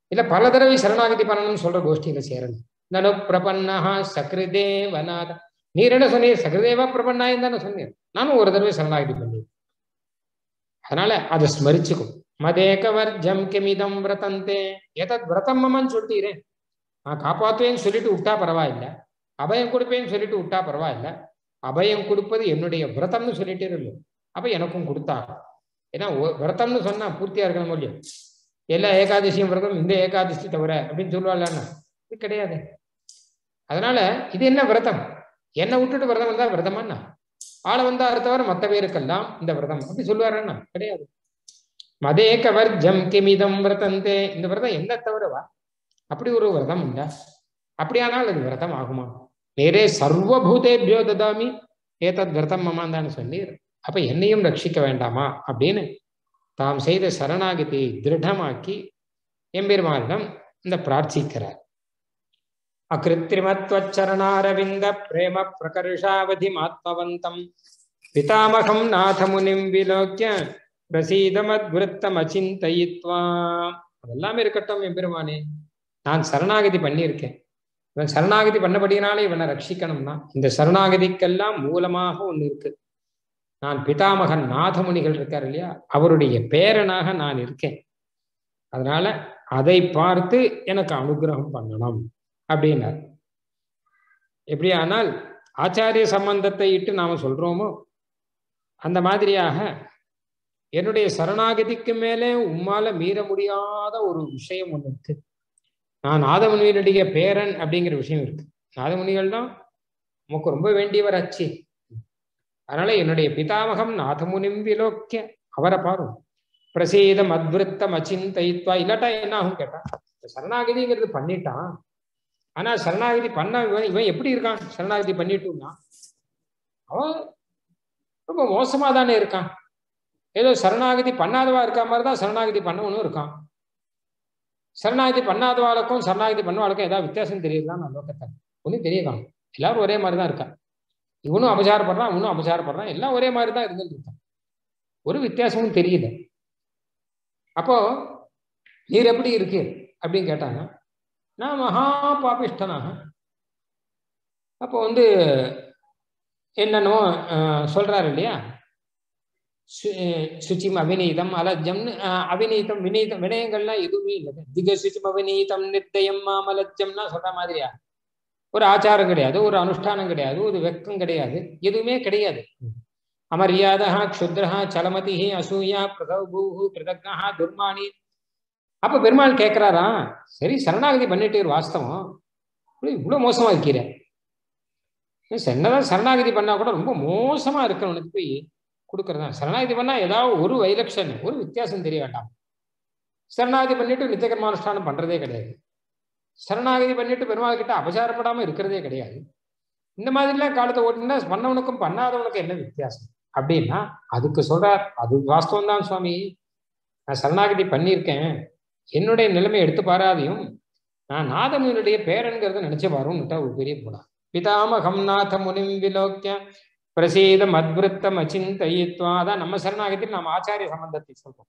இல்ல பல தடவை சரணாகதி பண்ணணும்னு சொல்ற கோஷ்டியில சேரல. நனு பிரபன்னா சக்ருதேவநாத. நீர் என்ன சொன்னீர்? சக்ருதேவா பிரபன்னாயம் தானே சொன்னீர். நானும் ஒரு தடவை சரணாகதி பண்ணியிருக்கேன். அதனால அதை ஸ்மரிச்சுக்கும் மதேகவர்ஜம் கிமிதம் விரதந்தே. ஏதத் விரதம் மமன்னு சொல்லிட்டீரே. நான் காப்பாற்றுவேன்னு சொல்லிட்டு விட்டா பரவாயில்ல. அபயம் கொடுப்பேன்னு சொல்லிட்டு விட்டா பரவாயில்ல. அபயம் கொடுப்பது என்னுடைய விரதம்னு சொல்லிட்டே இல்லை அப்ப எனக்கும் கொடுத்தாங்க ஏன்னா விரதம்னு சொன்னா பூர்த்தியா இருக்கணும் இல்லையோ? எல்லா ஏகாதசியும் விரதம் இந்த ஏகாதசி தவிர அப்படின்னு சொல்லுவாள்னா இது கிடையாது. அதனால இது என்ன விரதம்? என்னை விட்டுட்டு விரதம் வந்தா விரதமாண்ணா ஆளை வந்தா தவிர மற்ற பேருக்கெல்லாம் இந்த விரதம். அப்படி சொல்லுவாருன்னா கிடையாது. மதேக ஜம் கிமிதம் விரதந்தே. இந்த விரதம் என்ன தவிரவா அப்படி ஒரு விரதம் உண்டா? அப்படியானால் அது விரதம் ஆகுமா? நேரே சர்வபூதேபியோ ததாமி ஏதத் விரதம் மமாந்தான்னு சொல்லி அப்ப என்னையும் ரட்சிக்க வேண்டாமா? அப்படின்னு தாம் செய்த சரணாகதியை திருடமாக்கி எம்பெருமானிடம் இந்த பிரார்த்திக்கிறார். அகிருத்திரிமத்வச்சரணாரவிந்த பிரேம பிரகர்ஷாவதி ஆத்மவந்தம் பிதாமகம் நாதமுனிம் விலோக்கிய பிரசீதமத்விருத்தம் அச்சிந்தயித்வா அதெல்லாமே இருக்கட்டும் எம்பெருமானே. நான் சரணாகதி பண்ணியிருக்கேன். இவன் சரணாகதி பண்ணபடினாலே இவனை ரட்சிக்கணும்னா இந்த சரணாகதிக்கெல்லாம் மூலமாக ஒன்று இருக்கு. நான் பிதாமகன் நாதமுனிகள் இருக்கார் இல்லையா? அவருடைய பேரனாக நான் இருக்கேன். அதனால அதை பார்த்து எனக்கு அனுகிரகம் பண்ணணும் அப்படின்னார். எப்படியானால் ஆச்சாரிய சம்பந்தத்தை இட்டு நாம் சொல்றோமோ? அந்த மாதிரியாக என்னுடைய சரணாகதிக்கு மேலே உம்மால மீற முடியாத ஒரு விஷயம் ஒன்று இருக்கு. நான் நாதமுனிகளுடைய பேரன் அப்படிங்கிற விஷயம் இருக்கு. நாதமுனிகள் தான் நமக்கு ரொம்ப வேண்டியவர் அச்சு. அதனால என்னுடைய பிதாமகம் நாதமுனிம் விலோக்கிய அவரை பாரும். பிரசீதம் அத்விருத்தம் அச்சிந்தைத்வா இல்லாட்டா என்ன ஆகும் கேட்டா சரணாகதிங்கிறது பண்ணிட்டான். ஆனா சரணாகதி பண்ண இவன் எப்படி இருக்கான்? சரணாகதி பண்ணிட்டுன்னா அவன் ரொம்ப மோசமா தானே இருக்கான். ஏதோ சரணாகதி பண்ணாதவா இருக்க மாதிரி தான் சரணாகதி பண்ணவனும் இருக்கான். சரணாகதி பண்ணாதவாளுக்கும் சரணாகதி பண்ணவாளுக்கும் ஏதாவது வித்தியாசம் தெரியுதுதான் நான் லோக்கத்தை ஒன்றும் தெரிய காணும் எல்லாரும் ஒரே மாதிரி தான் இவனும் அபசாரப்படுறான் இவனும் அபசாரப்படுறான் எல்லாம் ஒரே மாதிரி தான் இருந்துட்டு இருக்கான். ஒரு வித்தியாசமும் தெரியல. அப்போ நீர் எப்படி இருக்கு? அப்படின்னு கேட்டாங்க. நான் மகா பாபிஷ்டனாக அப்போ வந்து என்னன்னோ சொல்றாரு இல்லையா? சுச்சிம் அவிநீதம் அலஜம் அவிநீதம் வினீதம் வினயங்கள்லாம் எதுவுமே இல்லை. திக சுச்சிம் அவிநீதம் நித்தயம் மாமலஜம்னா சொல்ற மாதிரியா? ஒரு ஆச்சாரம் கிடையாது ஒரு அனுஷ்டானம் கிடையாது ஒரு வெக்கம் கிடையாது எதுவுமே கிடையாது. அமரியாதா க்ஷுத்ரஹா சலமதி அசூயா பிரதபூஹு கிருதக்னா துர்மானி. அப்ப பெருமாள் கேட்கிறாரா சரி சரணாகதி பண்ணிட்டு வாஸ்தவம். இவ்வளவு மோசமா இருக்கிற. என்னதான் சரணாகதி பண்ணா கூட ரொம்ப மோசமா இருக்கிறவனுக்கு போய் கொடுக்கறதா? சரணாகதி பண்ணா ஏதாவது ஒரு வைலக்ஷன் ஒரு வித்தியாசம் தெரிய வேண்டாம். சரணாகதி பண்ணிட்டு நித்தியகர்மானுஷ்டானம் பண்றதே கிடையாது. சரணாகதி பண்ணிட்டு பெருமாள் கிட்ட அபசாரப்படாம இருக்கிறதே கிடையாது. இந்த மாதிரிலாம் காலத்தை ஓட்டினா பண்ணவனுக்கும் பண்ணாதவனுக்கும் என்ன வித்தியாசம்? அப்படின்னா அதுக்கு சொல்றார் அது வாஸ்தவம் தான் சுவாமி. நான் சரணாகதி பண்ணியிருக்கேன். என்னுடைய நிலைமை எடுத்து பாராதையும் நான் நாதமுனுடைய பேரன்கிறத நினைச்சு பாருன்னு ஒரு பெரிய போடா. பிதாமகம் நாத முனிம் விலோக்கிய பிரசீதம் அத்விருத்தம் அச்சிந்தயித்வா. அதான் நம்ம சரணாகத்தில் நாம் ஆச்சாரிய சம்பந்தத்தை சொல்றோம்.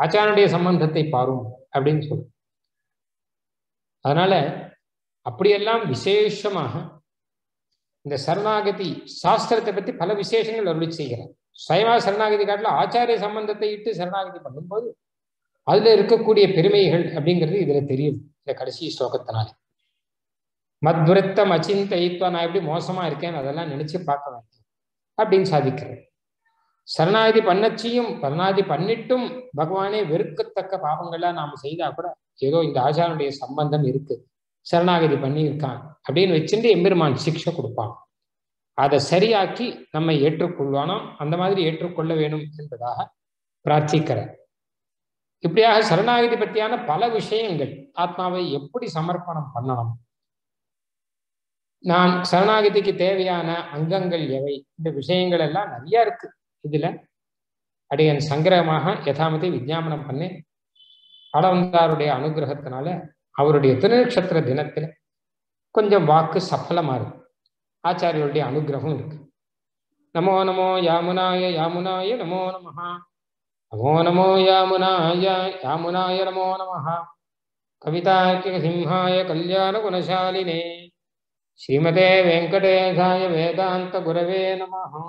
ஆச்சாரனுடைய சம்பந்தத்தை பாரும் அப்படின்னு சொல்றோம். அதனால அப்படியெல்லாம் விசேஷமாக இந்த சரணாகதி சாஸ்திரத்தை பத்தி பல விசேஷங்கள் அருளி செய்கிறார். சைவா சரணாகதி காட்டில ஆச்சாரிய சம்பந்தத்தை இட்டு சரணாகதி பண்ணும்போது அதுல இருக்கக்கூடிய பெருமைகள் அப்படிங்கிறது இதுல தெரியும். இந்த கடைசி ஸ்லோகத்தினால. மத்விருத்தம் அச்சிந்தைத்வா நான் எப்படி மோசமா இருக்கேன் அதெல்லாம் நினைச்சு பார்க்க வேண்டாம் அப்படின்னு சாதிக்கிறேன் சரணாகதி பண்ணச்சியும் சரணாகதி பண்ணிட்டும் பகவானே வெறுக்கத்தக்க பாவங்கள்லாம் நாம செய்தா கூட ஏதோ இந்த ஆச்சாரனுடைய சம்பந்தம் இருக்கு. சரணாகதி பண்ணியிருக்கான். அப்படின்னு வச்சுட்டு எம்பெருமான் சிக்ஷை கொடுப்பான். அதை சரியாக்கி நம்மை ஏற்றுக்கொள்வானோ? அந்த மாதிரி ஏற்றுக்கொள்ள வேணும் என்பதாக பிரார்த்திக்கிறேன். இப்படியாக சரணாகதி பற்றியான பல விஷயங்கள் ஆத்மாவை எப்படி சமர்ப்பணம் பண்ணணும்? நான் சரணாகதிக்கு தேவையான அங்கங்கள் எவை? இந்த விஷயங்கள் எல்லாம் நிறைய இருக்கு. இதுல அடியன் சங்கிரகமாக யதாமதி விஜாபனம் பண்ணேன். ஆடவந்தாருடைய அனுகிரகத்தினால அவருடைய திருநட்சத்திர தினத்துல கொஞ்சம் வாக்கு சஃலமா இருக்கு. ஆச்சாரியருடைய அனுகிரகம் இருக்கு. நமோ நமோ யாமுனாய யாமுனாய நமோ நமஹா. நமோ நமோ யாமுனாய யாமுனாய நமோ நமஹா. கவிதார்க்கிக சிம்ஹாய கல்யாண குணசாலினே. ஸ்ரீமதே வெங்கடேசாய வேதாந்த குரவே நமஹா.